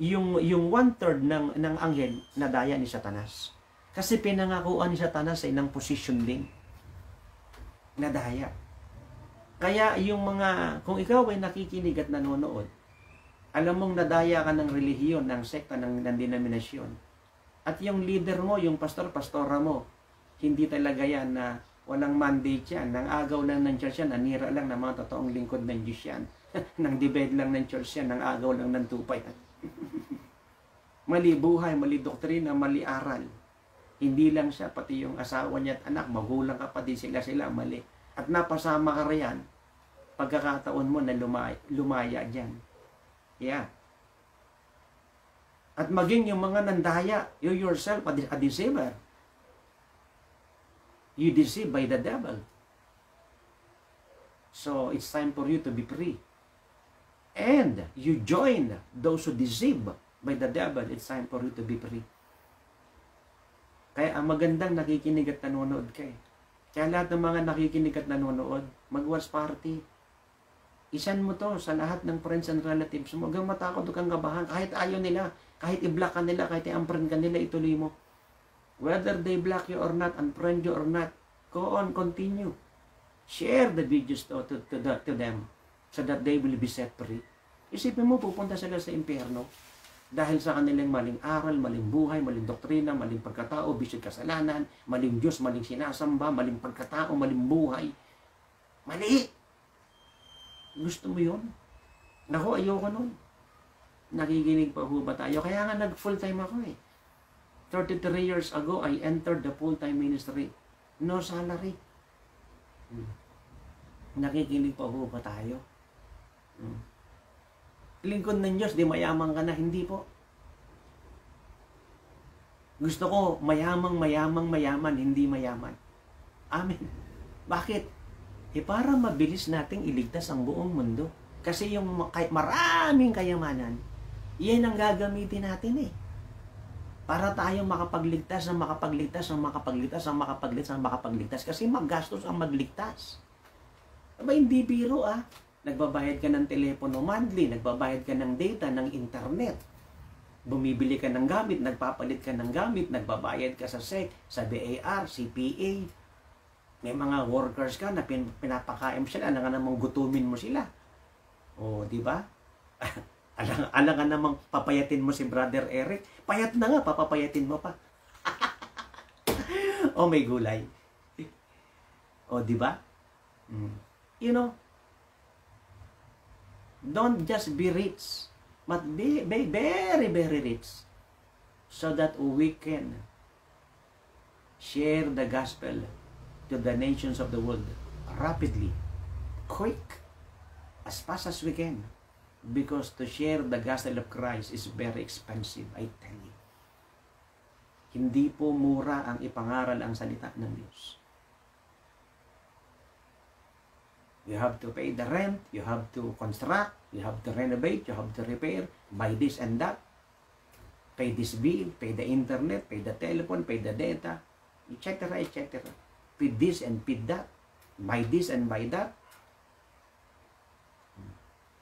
Yung, yung one-third ng, ng anghel, nadaya ni Satanas. Kasi pinangakuan ni Satanas sa inang position din. Nadaya. Kaya yung mga, kung ikaw ay nakikinig at nanonood, alam mong nadaya ka ng relihiyon, ng sekta, ng, ng denominasyon, at yung leader mo, yung pastor, pastora mo, hindi talaga yan na walang mandate yan. Nang agaw lang ng church yan, nanira lang ng mga totoong lingkod ng Diyos yan. nang debate lang ng church yan, nang agaw lang ng tupa yan. mali buhay, mali doktrina, mali aral. Hindi lang siya, pati yung asawa niya at anak, magulang ka pa din sila sila, mali. At napasama ka riyan, pagkakataon mo na lumaya, lumaya dyan. Yeah. At maging yung mga nandaya, you yourself a deceiver. You deceive by the devil. So, it's time for you to be free. And you join those who deceive by the devil, it's time for you to be free. Kaya ang magandang nakikinig at nanonood kay. Kaya lahat ng mga nakikinig at nanonood, mag-watch party. Isan mo to sa lahat ng friends and relatives mo. Huwag matakot, huwag kang kabahan. Kahit ayaw nila, kahit i-block ka nila, kahit i-unfriend ka nila, ituloy mo. Whether they block you or not, unfriend you or not, go on, continue. Share the videos to, to, to, to them so that they will be set free. Isipin mo, pupunta sila sa impyerno dahil sa kanilang maling aral, maling buhay, maling doktrina, maling pagkatao, bisyo kasalanan, maling Diyos, maling sinasamba, maling pagkatao, maling buhay. Mali! Gusto mo yun? Nako, ayoko nun nakikinig pa ho ba tayo? Kaya nga nag full-time ako eh. 33 years ago, I entered the full-time ministry. No salary. Hmm. Nakikinig pa ho ba tayo? Hmm. Lingkod ng Diyos, di mayamang ka na. Hindi po. Gusto ko mayamang, mayamang, mayaman, hindi mayaman. Amen. Bakit? Eh para mabilis nating iligtas ang buong mundo. Kasi yung maraming kayamanan, yan ang gagamitin natin eh. Para tayo makapagligtas ng makapagligtas ng makapagligtas ng makapagligtas ng makapagligtas. Kasi maggastos ang magligtas. Aba, hindi biro ah. Nagbabayad ka ng telepono monthly, nagbabayad ka ng data, ng internet. Bumibili ka ng gamit, nagpapalit ka ng gamit, nagbabayad ka sa SEC, sa BAR, CPA. May mga workers ka na pin, pinapakain sila, na nga namang gutumin mo sila. O, di ba? Alang, alang nga namang papayatin mo si Brother Eric. Payat na nga, papapayatin mo pa. o may gulay. o, di ba? Mm. You know, don't just be rich, but be, be very, very rich so that we can share the gospel to the nations of the world rapidly, quick, as fast as we can. Because to share the gospel of Christ is very expensive, I tell you. Hindi po mura ang ipangaral ang salita ng Diyos. You have to pay the rent, you have to construct, you have to renovate, you have to repair, buy this and that. Pay this bill, pay the internet, pay the telephone, pay the data, etc., etc. Pay this and pay that. Buy this and buy that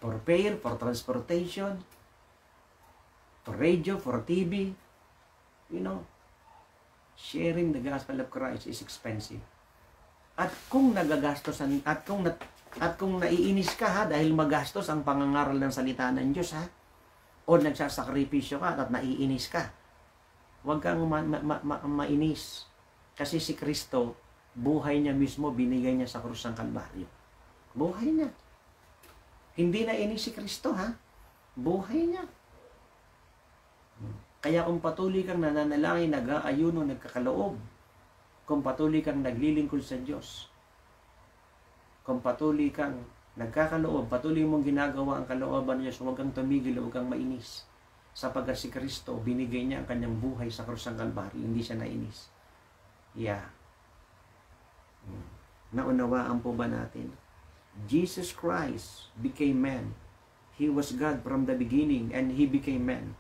for fare, for transportation, for radio, for TV. You know, sharing the gospel of Christ is expensive. At kung nagagastos at kung at kung naiinis ka ha dahil magastos ang pangangaral ng salita ng Diyos ha o nagsasakripisyo ka at naiinis ka Huwag kang ma- ma- ma- ma- mainis. Kasi si Kristo, buhay niya mismo, binigay niya sa krus ng Kalbaryo. Buhay niya. Hindi na inis si Kristo, ha? Buhay niya. Kaya kung patuloy kang nananalangin, nag-aayuno, nagkakaloob, kung patuloy kang naglilingkod sa Diyos, kung patuloy kang nagkakaloob, patuloy mong ginagawa ang kalooban ng Diyos, huwag kang tumigil, huwag kang mainis. Sapagkat si Kristo, binigay niya ang kanyang buhay sa krus ng Kalbaryo, hindi siya nainis. Yeah. Hmm. Naunawaan po ba natin? Jesus Christ became man. He was God from the beginning and He became man.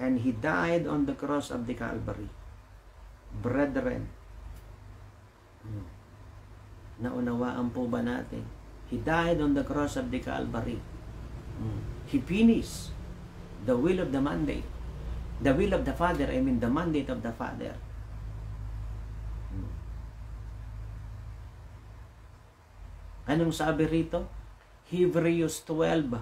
And He died on the cross of the Calvary. Brethren, hmm. naunawaan po ba natin? He died on the cross of the Calvary. Hmm. He finished the will of the mandate. The will of the Father, I mean the mandate of the Father. Anong sabi rito? Hebrews 12,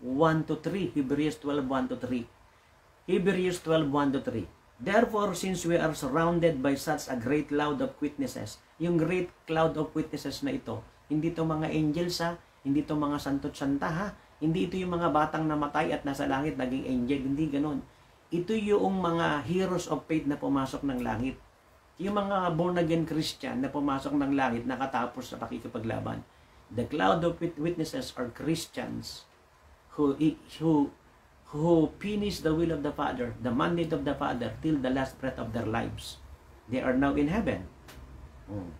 1 to 3. Hebrews 12, 1 to 3. Hebrews 12, 1 to 3. Therefore, since we are surrounded by such a great cloud of witnesses, yung great cloud of witnesses na ito, hindi to mga angels ha, hindi to mga santot santa ha, hindi ito yung mga batang namatay at nasa langit naging angel, hindi ganun. Ito yung mga heroes of faith na pumasok ng langit. Yung mga born again Christian na pumasok ng langit nakatapos sa pakikipaglaban. The cloud of witnesses are Christians who who who finish the will of the Father, the mandate of the Father till the last breath of their lives. They are now in heaven. Hmm.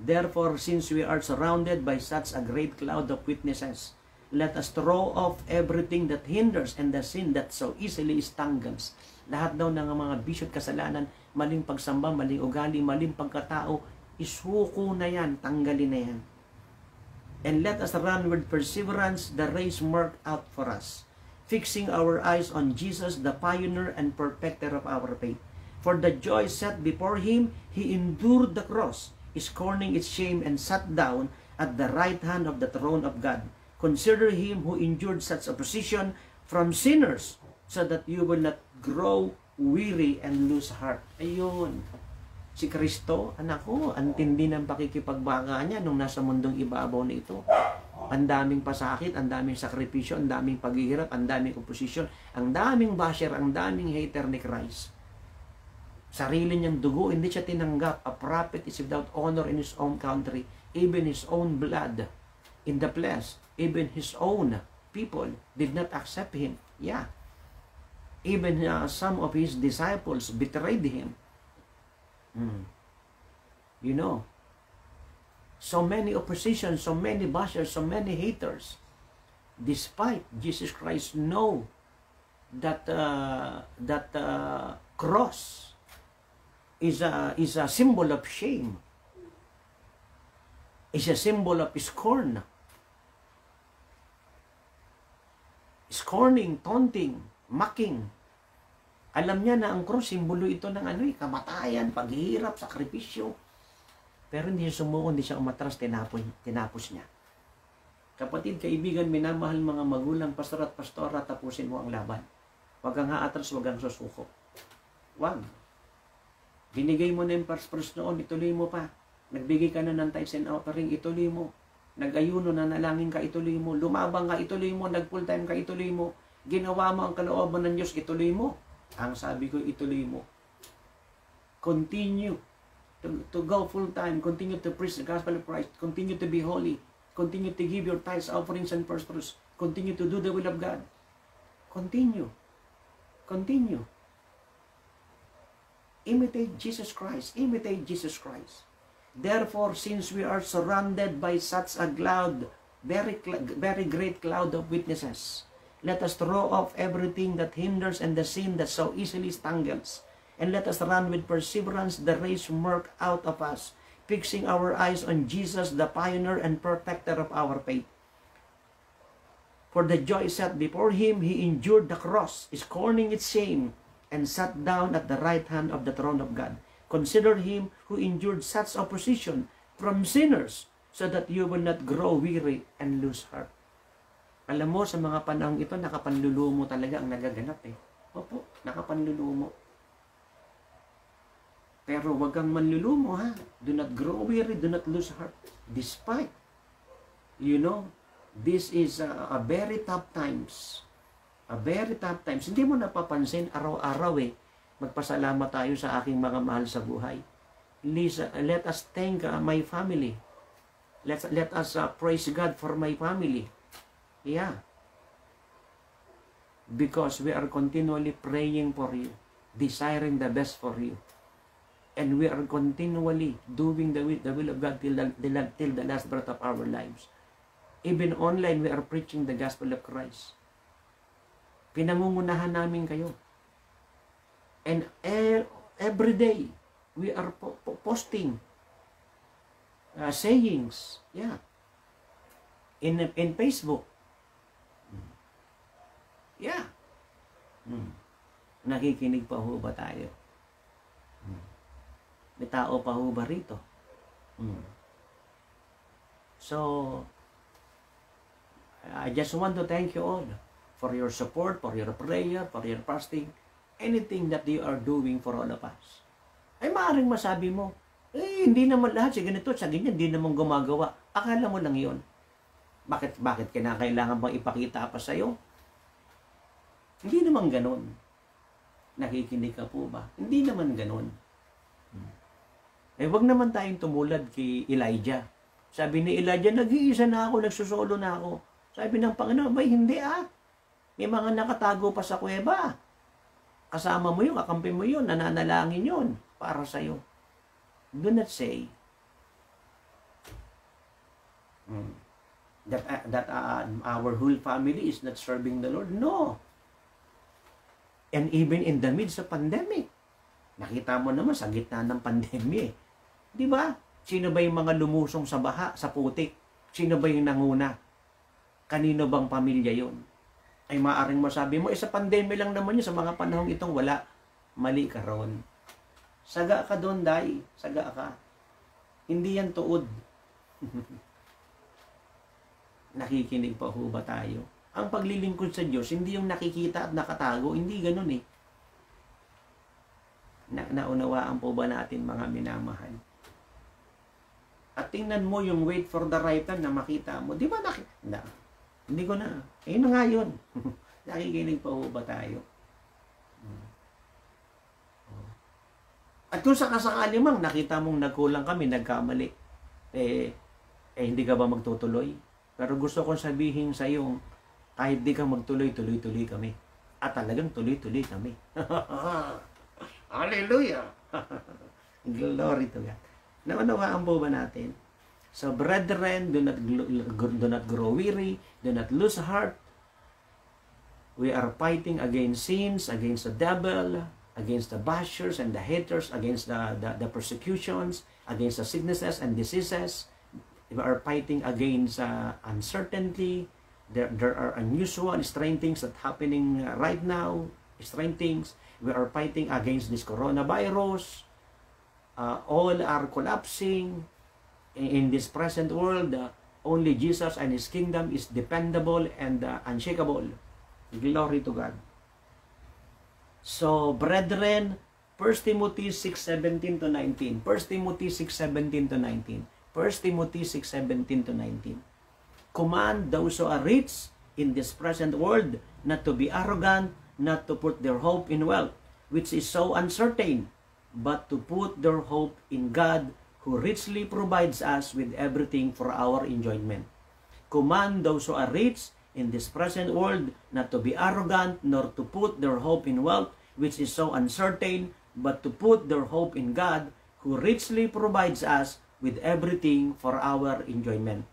Therefore, since we are surrounded by such a great cloud of witnesses, let us throw off everything that hinders and the sin that so easily entangles. Lahat daw ng mga bisyo at kasalanan, maling pagsamba, maling ugali, maling pagkatao, isuko na yan, tanggalin na yan. And let us run with perseverance the race marked out for us, fixing our eyes on Jesus, the pioneer and perfecter of our faith. For the joy set before him, he endured the cross, scorning its shame, and sat down at the right hand of the throne of God. Consider him who endured such opposition from sinners, so that you will not grow weary and lose heart. Ayun. Si Kristo, anak ko, ang tindi ng pakikipagbaga niya nung nasa mundong ibabaw na ito. Ang daming pasakit, ang daming sakripisyo, ang daming paghihirap, ang daming opposition, ang daming basher, ang daming hater ni Christ. Sarili niyang dugo, hindi siya tinanggap. A prophet is without honor in his own country, even his own blood in the flesh, even his own people did not accept him. Yeah. Even uh, some of his disciples betrayed him. Mm. You know, so many opposition, so many bashers, so many haters. Despite Jesus Christ know that uh, that uh, cross is a is a symbol of shame. Is a symbol of scorn. Scorning, taunting, mocking, alam niya na ang cross, simbolo ito ng ano eh, kamatayan, paghihirap, sakripisyo. Pero hindi siya sumuko, hindi siya umatras, tinapos, tinapos niya. Kapatid, kaibigan, minamahal mga magulang, pastor at pastora, tapusin mo ang laban. Huwag kang haatras, huwag kang susuko. Huwag. Binigay mo na yung pars noon, ituloy mo pa. Nagbigay ka na ng tithes and offering, ituloy mo. Nag-ayuno na nalangin ka, ituloy mo. Lumabang ka, ituloy mo. Nag-full time ka, ituloy mo. Ginawa mo ang kalooban ng Diyos, ituloy mo ang sabi ko, ituloy mo. Continue to, to go full time. Continue to preach the gospel of Christ. Continue to be holy. Continue to give your tithes, offerings, and first fruits. Continue to do the will of God. Continue. Continue. Imitate Jesus Christ. Imitate Jesus Christ. Therefore, since we are surrounded by such a cloud, very, very great cloud of witnesses, Let us throw off everything that hinders and the sin that so easily strangles. And let us run with perseverance the race marked out of us, fixing our eyes on Jesus, the pioneer and perfecter of our faith. For the joy set before him, he endured the cross, scorning its shame, and sat down at the right hand of the throne of God. Consider him who endured such opposition from sinners, so that you will not grow weary and lose heart. Alam mo, sa mga panahong ito, nakapanlulumo talaga ang nagaganap eh. Opo, nakapanlulumo. Pero wag kang manlulumo ha. Do not grow weary, do not lose heart. Despite, you know, this is a, a very tough times. A very tough times. Hindi mo napapansin, araw-araw eh, magpasalamat tayo sa aking mga mahal sa buhay. Lisa, let us thank uh, my family. Let, let us uh, praise God for my family. Yeah. Because we are continually praying for you, desiring the best for you. And we are continually doing the will, the will of God till the, till the last breath of our lives. Even online, we are preaching the gospel of Christ. Pinangungunahan namin kayo. And every day, we are po- po- posting uh, sayings. Yeah. In, in Facebook. Yeah. Hmm. Nakikinig pa ho ba tayo? Hmm. May tao pa ho ba rito? Hmm. So, I just want to thank you all for your support, for your prayer, for your fasting, anything that you are doing for all of us. Ay maaaring masabi mo, eh, hindi naman lahat sa ganito, sa ganyan, hindi naman gumagawa. Akala mo lang yon. Bakit, bakit kinakailangan bang ipakita pa sa'yo? Hindi naman ganon. Nakikinig ka po ba? Hindi naman ganon. Eh, wag naman tayong tumulad kay Elijah. Sabi ni Elijah, nag-iisa na ako, nagsusolo na ako. Sabi ng Panginoon, bay, hindi ah. May mga nakatago pa sa kuweba. Kasama mo yun, kakampi mo yun, nananalangin yun para sa'yo. Do not say hmm, that, uh, that uh, our whole family is not serving the Lord. No. And even in the midst of pandemic, nakita mo naman sa gitna ng pandemya eh. Di ba? Sino ba yung mga lumusong sa baha, sa putik? Sino ba yung nanguna? Kanino bang pamilya yon? ay maaring masabi mo, eh pandemya lang naman yun, sa mga panahong itong wala, mali ka ron. Saga ka doon, day. Saga ka. Hindi yan tuod. Nakikinig pa ho ba tayo? Ang paglilingkod sa Diyos, hindi yung nakikita at nakatago, hindi ganun eh. Na naunawaan po ba natin mga minamahal? At tingnan mo yung wait for the right time na makita mo. Di ba nakita? Na, hindi ko na. Ayun na nga yun. Nakikinig pa ho ba tayo? At kung sakasakali mang nakita mong nagkulang kami, nagkamali, eh, eh hindi ka ba magtutuloy? Pero gusto kong sabihin sa iyo, kahit di ka magtuloy, tuloy-tuloy kami. At talagang tuloy-tuloy kami. Hallelujah! Glory to God. Naunawaan po ba natin? So, brethren, do not, do not grow weary, do not lose heart. We are fighting against sins, against the devil, against the bashers and the haters, against the, the, the persecutions, against the sicknesses and diseases. We are fighting against uh, uncertainty. There, there are unusual, strange things that happening right now, strange things. We are fighting against this coronavirus. Uh, all are collapsing in this present world, uh, only Jesus and His kingdom is dependable and uh, unshakable. Glory to God. So, brethren, 1 Timothy 6:17 to 19. 1 Timothy 6:17 to 19. 1 Timothy 6:17 to 19. Command those who are rich in this present world not to be arrogant, not to put their hope in wealth, which is so uncertain, but to put their hope in God, who richly provides us with everything for our enjoyment. Command those who are rich in this present world not to be arrogant, nor to put their hope in wealth, which is so uncertain, but to put their hope in God, who richly provides us with everything for our enjoyment.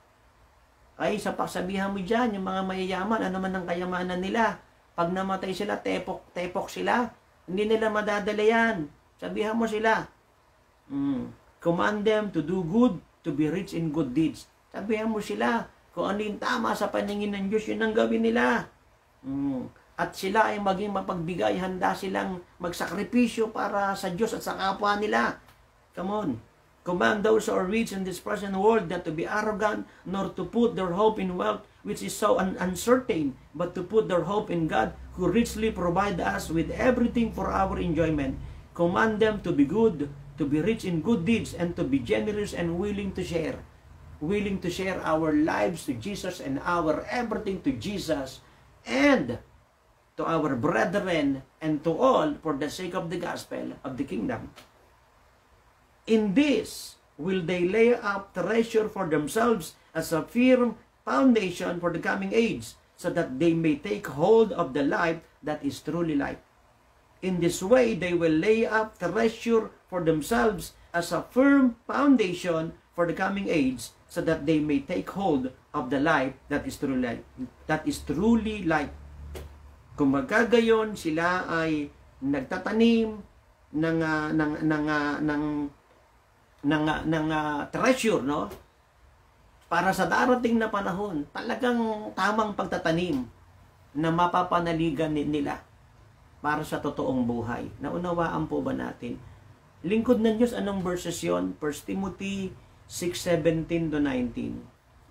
Ay, sa pagsabihan mo dyan, yung mga mayayaman, ano man ang kayamanan nila, pag namatay sila, tepok, tepok sila, hindi nila madadala yan. Sabihan mo sila. Mm. Command them to do good, to be rich in good deeds. Sabihan mo sila, kung ano yung tama sa paningin ng Diyos, yun ang gawin nila. Mm. At sila ay maging mapagbigay, handa silang magsakripisyo para sa Diyos at sa kapwa nila. Come on. Command those who are rich in this present world not to be arrogant, nor to put their hope in wealth, which is so un uncertain, but to put their hope in God, who richly provide us with everything for our enjoyment. Command them to be good, to be rich in good deeds, and to be generous and willing to share. Willing to share our lives to Jesus and our everything to Jesus and to our brethren and to all for the sake of the gospel of the kingdom. In this will they lay up treasure for themselves as a firm foundation for the coming age, so that they may take hold of the life that is truly life. In this way, they will lay up treasure for themselves as a firm foundation for the coming age, so that they may take hold of the life that is truly life. That is truly life. Kung magkagayon, sila ay nagtatanim ng uh, ng ng uh, ng ng, ng uh, treasure, no? Para sa darating na panahon, talagang tamang pagtatanim na mapapanaligan nila para sa totoong buhay. Naunawaan po ba natin? Lingkod ng Diyos, anong verses yon? 1 Timothy 6:17 to 19.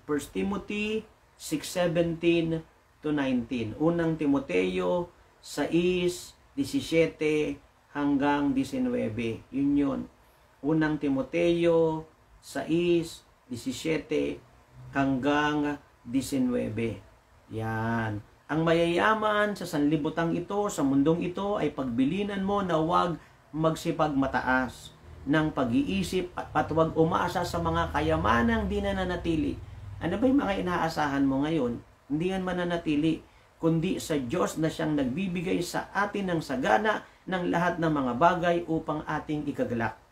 1 Timothy 6:17 to 19. Unang Timoteo 6:17 hanggang 19. Yun yun. Unang Timoteo 6:17 hanggang 19. Yan. Ang mayayaman sa sanlibutang ito, sa mundong ito, ay pagbilinan mo na huwag magsipagmataas ng pag-iisip at patwag umasa sa mga kayamanang di nananatili. Ano ba yung mga inaasahan mo ngayon? Hindi yan mananatili, kundi sa Diyos na siyang nagbibigay sa atin ng sagana ng lahat ng mga bagay upang ating ikagalak.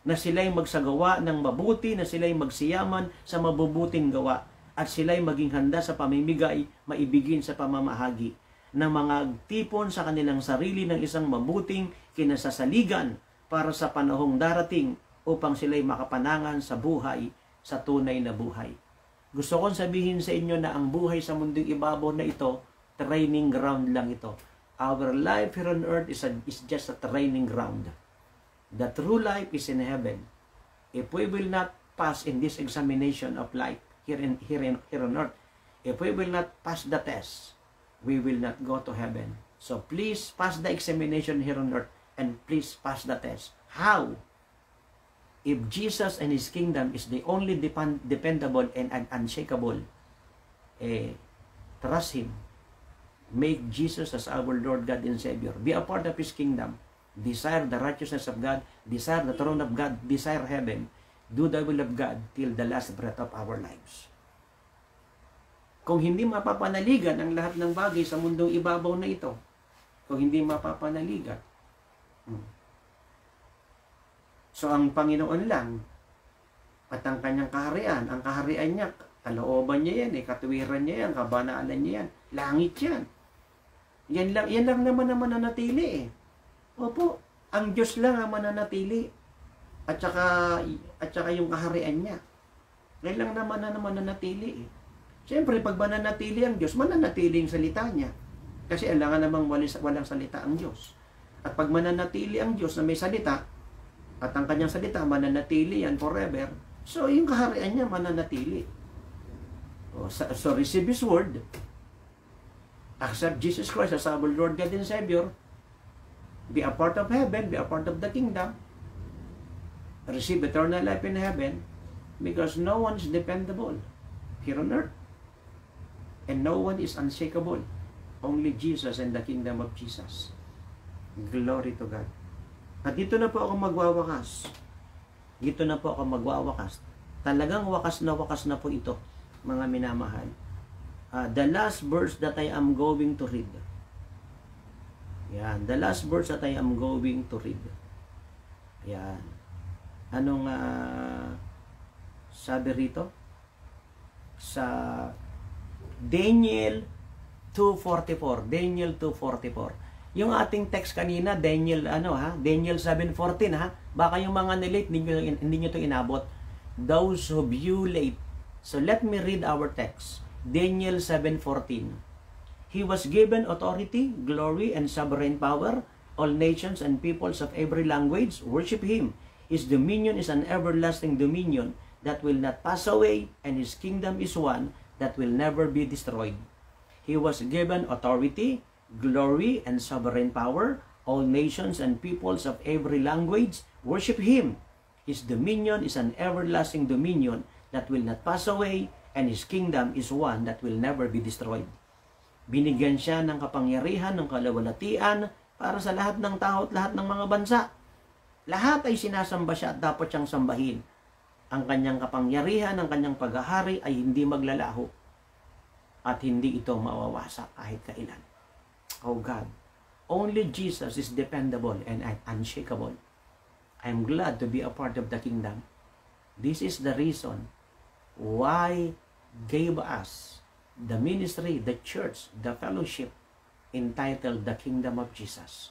Na sila'y magsagawa ng mabuti, na sila'y magsiyaman sa mabubuting gawa, at sila'y maging handa sa pamimigay, maibigin sa pamamahagi, na mga tipon sa kanilang sarili ng isang mabuting kinasasaligan para sa panahong darating upang sila'y makapanangan sa buhay, sa tunay na buhay. Gusto kong sabihin sa inyo na ang buhay sa mundong ibabaw na ito, training ground lang ito. Our life here on earth is, a, is just a training ground. The true life is in heaven. If we will not pass in this examination of life here, in, here, in, here on earth, if we will not pass the test, we will not go to heaven. So please pass the examination here on earth and please pass the test. How? if Jesus and His kingdom is the only depend dependable and unshakable, eh, trust Him. Make Jesus as our Lord God and Savior. Be a part of His kingdom. Desire the righteousness of God. Desire the throne of God. Desire heaven. Do the will of God till the last breath of our lives. Kung hindi mapapanaligan ang lahat ng bagay sa mundong ibabaw na ito, kung hindi mapapanaligan, hmm, So ang Panginoon lang at ang kanyang kaharian, ang kaharian niya, kalooban niya yan, eh, katuwiran niya yan, kabanaalan niya yan, langit yan. Yan lang, yan lang naman naman nanatili eh. Opo, ang Diyos lang ang mananatili. At saka, at saka yung kaharian niya. Yan lang naman na naman nanatili eh. Siyempre, pag mananatili ang Diyos, mananatili yung salita niya. Kasi alangan namang walang, walang salita ang Diyos. At pag mananatili ang Diyos na may salita, at ang kanyang salita mananatili yan forever, so yung kaharian niya mananatili. O, so receive His word, accept Jesus Christ as our Lord God and Savior, be a part of heaven, be a part of the kingdom, receive eternal life in heaven, because no one is dependable here on earth. And no one is unshakable. Only Jesus and the kingdom of Jesus. Glory to God. At dito na po ako magwawakas. Dito na po ako magwawakas. Talagang wakas na wakas na po ito, mga minamahal. Uh, the last verse that I am going to read. Yan. The last verse that I am going to read. Yan. Anong uh, sabi rito? Sa Daniel 2.44. Daniel 2.44. Yung ating text kanina, Daniel, ano ha, Daniel 7.14 ha, baka yung mga nilate, hindi nyo, hindi nyo ito inabot. Those who view late. So let me read our text. Daniel 7.14 He was given authority, glory, and sovereign power. All nations and peoples of every language worship Him. His dominion is an everlasting dominion that will not pass away, and His kingdom is one that will never be destroyed. He was given authority, glory and sovereign power, All nations and peoples of every language worship Him. His dominion is an everlasting dominion that will not pass away, and His kingdom is one that will never be destroyed. Binigyan siya ng kapangyarihan, ng kalawalatian, para sa lahat ng tao at lahat ng mga bansa. Lahat ay sinasamba siya at dapat siyang sambahin. Ang kanyang kapangyarihan, ang kanyang paghahari ay hindi maglalaho at hindi ito mawawasak kahit kailan. Oh God, only Jesus is dependable and unshakable. I'm glad to be a part of the kingdom. This is the reason why gave us the ministry, the church, the fellowship entitled the Kingdom of Jesus.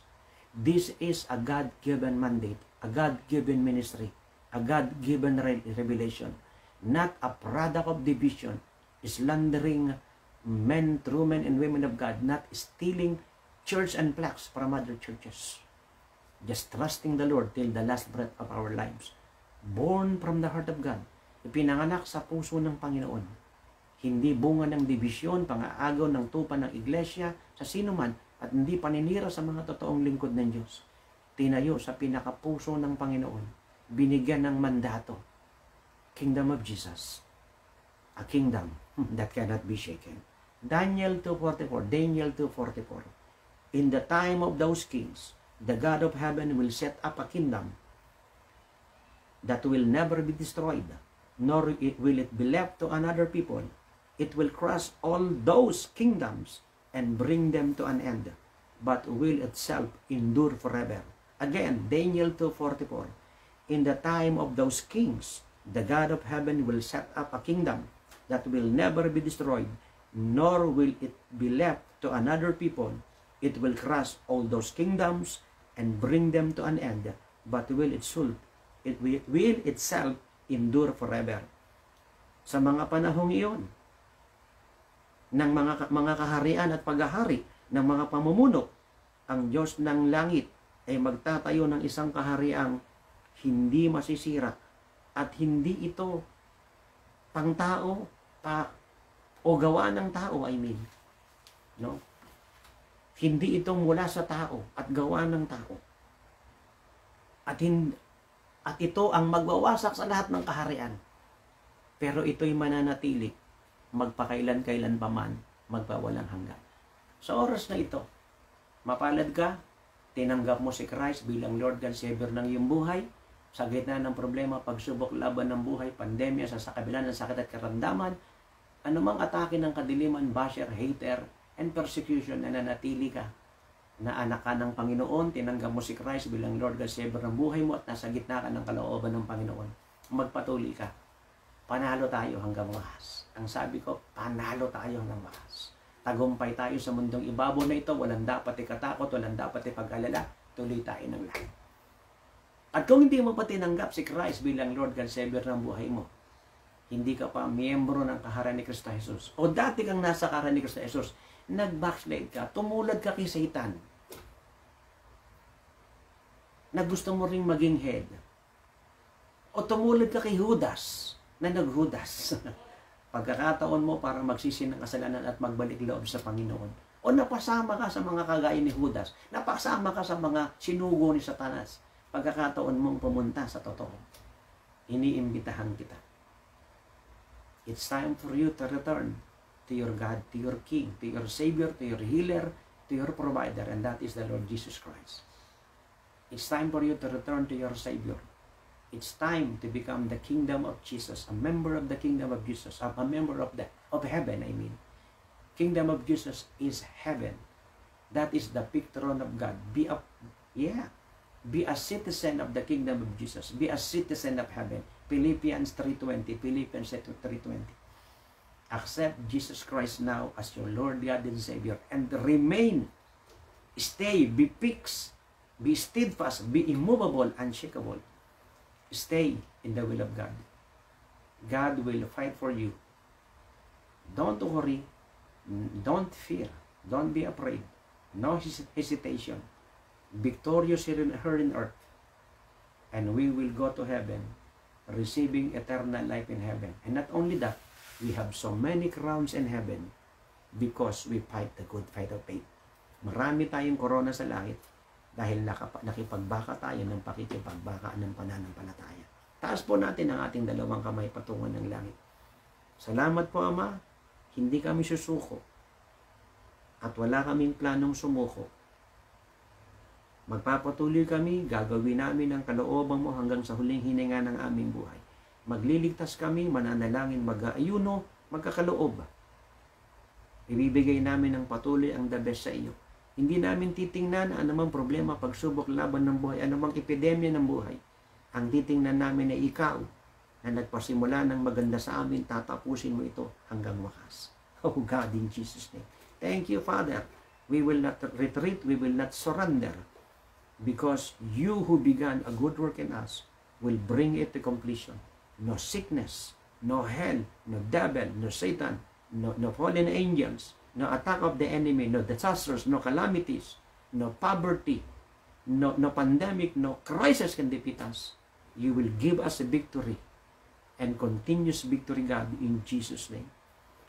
This is a God-given mandate, a God-given ministry a God-given revelation, not a product of division, slandering men, true men and women of God, not stealing church and plaques from other churches. Just trusting the Lord till the last breath of our lives. Born from the heart of God, ipinanganak sa puso ng Panginoon. Hindi bunga ng dibisyon, pangaagaw ng tupa ng iglesia sa sino man at hindi paninira sa mga totoong lingkod ng Diyos. Tinayo sa pinakapuso ng Panginoon binigyan ng mandato. Kingdom of Jesus. A kingdom that cannot be shaken. Daniel 2.44, Daniel 2.44. In the time of those kings, the God of heaven will set up a kingdom that will never be destroyed, nor will it be left to another people. It will crush all those kingdoms and bring them to an end, but will itself endure forever. Again, Daniel 2.44 in the time of those kings, the God of heaven will set up a kingdom that will never be destroyed, nor will it be left to another people. It will crush all those kingdoms and bring them to an end, but will itself, it will, itself endure forever. Sa mga panahong iyon, ng mga, mga kaharian at paghahari ng mga pamumuno, ang Diyos ng langit ay magtatayo ng isang kahariang hindi masisira at hindi ito pang tao pa o gawa ng tao I mean no? Hindi ito mula sa tao at gawa ng tao. At hindi at ito ang magwawasak sa lahat ng kaharian. Pero ito'y mananatili magpakailan-kailan pa man magpawalang hanggan sa oras na ito mapalad ka tinanggap mo si Christ bilang Lord and Savior ng iyong buhay sa gitna ng problema, pagsubok, laban ng buhay, pandemya, sa, sa kabila ng sakit at karamdaman, anumang atake ng kadiliman, basher, hater, and persecution na nanatili ka na anak ka ng Panginoon, tinanggap mo si Christ bilang Lord God Savior ng buhay mo at nasa gitna ka ng kalooban ng Panginoon. Magpatuloy ka. Panalo tayo hanggang wakas. Ang sabi ko, panalo tayo hanggang wakas. Tagumpay tayo sa mundong ibabaw na ito, walang dapat ikatakot, walang dapat ipag-alala, tuloy tayo ng lahat. At kung hindi mo pa tinanggap si Christ bilang Lord God Savior ng buhay mo, hindi ka pa miyembro ng kaharan ni Kristo Jesus. O dati kang nasa kaharan ni Kristo Jesus, nag-backslide ka, tumulad ka kay Satan. Na gusto mo ring maging head. O tumulad ka kay Judas, na naghudas. Pagkakataon mo para magsisi ng kasalanan at magbalik loob sa Panginoon. O napasama ka sa mga kagaya ni Judas. Napasama ka sa mga sinugo ni Satanas pagkakataon mong pumunta sa totoo. Iniimbitahan kita. It's time for you to return to your God, to your King, to your Savior, to your Healer, to your Provider, and that is the Lord Jesus Christ. It's time for you to return to your Savior. It's time to become the kingdom of Jesus, a member of the kingdom of Jesus, a member of the of heaven, I mean. Kingdom of Jesus is heaven. That is the picture of God. Be up, yeah, Be a citizen of the kingdom of Jesus. Be a citizen of heaven. Philippians 3.20. Philippians 3.20. Accept Jesus Christ now as your Lord, God, and Savior. And remain, stay, be fixed, be steadfast, be immovable, unshakable. Stay in the will of God. God will fight for you. Don't worry. Don't fear. Don't be afraid. No hesitation victorious here in, here in earth, and we will go to heaven, receiving eternal life in heaven. And not only that, we have so many crowns in heaven because we fight the good fight of faith. Marami tayong corona sa langit, dahil nakipagbaka tayo ng pakikipagbakaan ng pananampalataya. Taas po natin ang ating dalawang kamay patungan ng langit. Salamat po Ama, hindi kami susuko at wala kaming planong sumuko. Magpapatuloy kami, gagawin namin ang kalooban mo hanggang sa huling hininga ng aming buhay. Magliligtas kami, mananalangin, mag-aayuno, magkakaloob. Ibibigay namin ng patuloy ang the best sa iyo. Hindi namin titingnan anumang problema, pagsubok, laban ng buhay, anumang epidemya ng buhay. Ang titingnan namin ay ikaw na nagpasimula ng maganda sa amin, tatapusin mo ito hanggang wakas. Oh God, in Jesus' name. Thank you, Father. We will not retreat, we will not surrender because you who began a good work in us will bring it to completion. No sickness, no hell, no devil, no Satan, no, no fallen angels, no attack of the enemy, no disasters, no calamities, no poverty, no, no pandemic, no crisis can defeat us. You will give us a victory and continuous victory, God, in Jesus' name.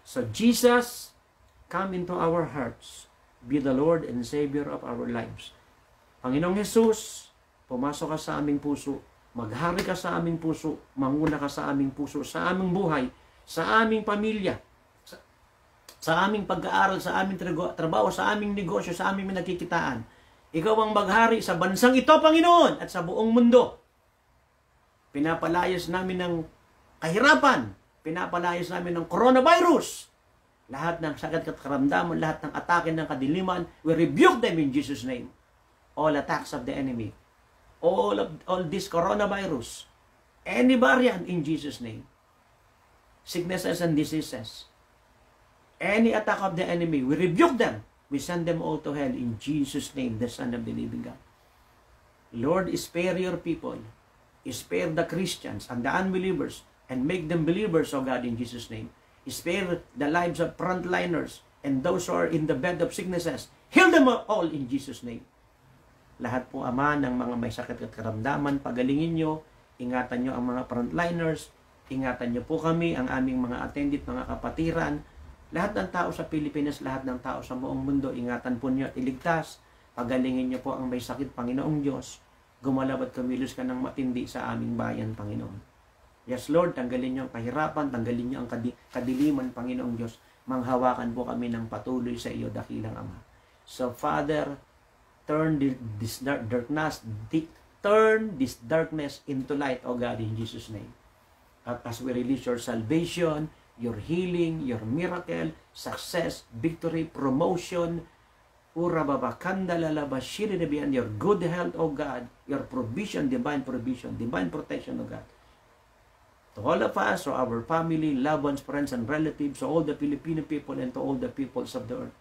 So, Jesus, come into our hearts. Be the Lord and Savior of our lives. Panginoong Jesus, pumasok ka sa aming puso. Maghari ka sa aming puso. Manguna ka sa aming puso. Sa aming buhay. Sa aming pamilya. Sa, aming pag-aaral. Sa aming trabaho. Sa aming negosyo. Sa aming nagkikitaan. Ikaw ang maghari sa bansang ito, Panginoon, at sa buong mundo. Pinapalayas namin ng kahirapan. Pinapalayas namin ng coronavirus. Lahat ng sakit at karamdaman, lahat ng atake ng kadiliman, we rebuke them in Jesus' name all attacks of the enemy, all of all this coronavirus, any variant in Jesus' name, sicknesses and diseases, any attack of the enemy, we rebuke them. We send them all to hell in Jesus' name, the Son of the living God. Lord, spare your people. Spare the Christians and the unbelievers and make them believers, O God, in Jesus' name. Spare the lives of frontliners and those who are in the bed of sicknesses. Heal them all in Jesus' name. Lahat po, Ama, ng mga may sakit at karamdaman, pagalingin nyo, ingatan nyo ang mga frontliners, ingatan nyo po kami, ang aming mga attendant, mga kapatiran, lahat ng tao sa Pilipinas, lahat ng tao sa buong mundo, ingatan po nyo at iligtas, pagalingin nyo po ang may sakit, Panginoong Diyos, gumalaw at kumilos ka ng matindi sa aming bayan, Panginoon. Yes, Lord, tanggalin niyo ang kahirapan, tanggalin niyo ang kadiliman, Panginoong Diyos. Manghawakan po kami ng patuloy sa iyo, dakilang Ama. So, Father, turn this darkness, turn this darkness into light, O God, in Jesus' name. At as we release your salvation, your healing, your miracle, success, victory, promotion, shiri your good health, O God, your provision, divine provision, divine protection, O God. To all of us, to our family, loved ones, friends, and relatives, to all the Filipino people, and to all the peoples of the earth.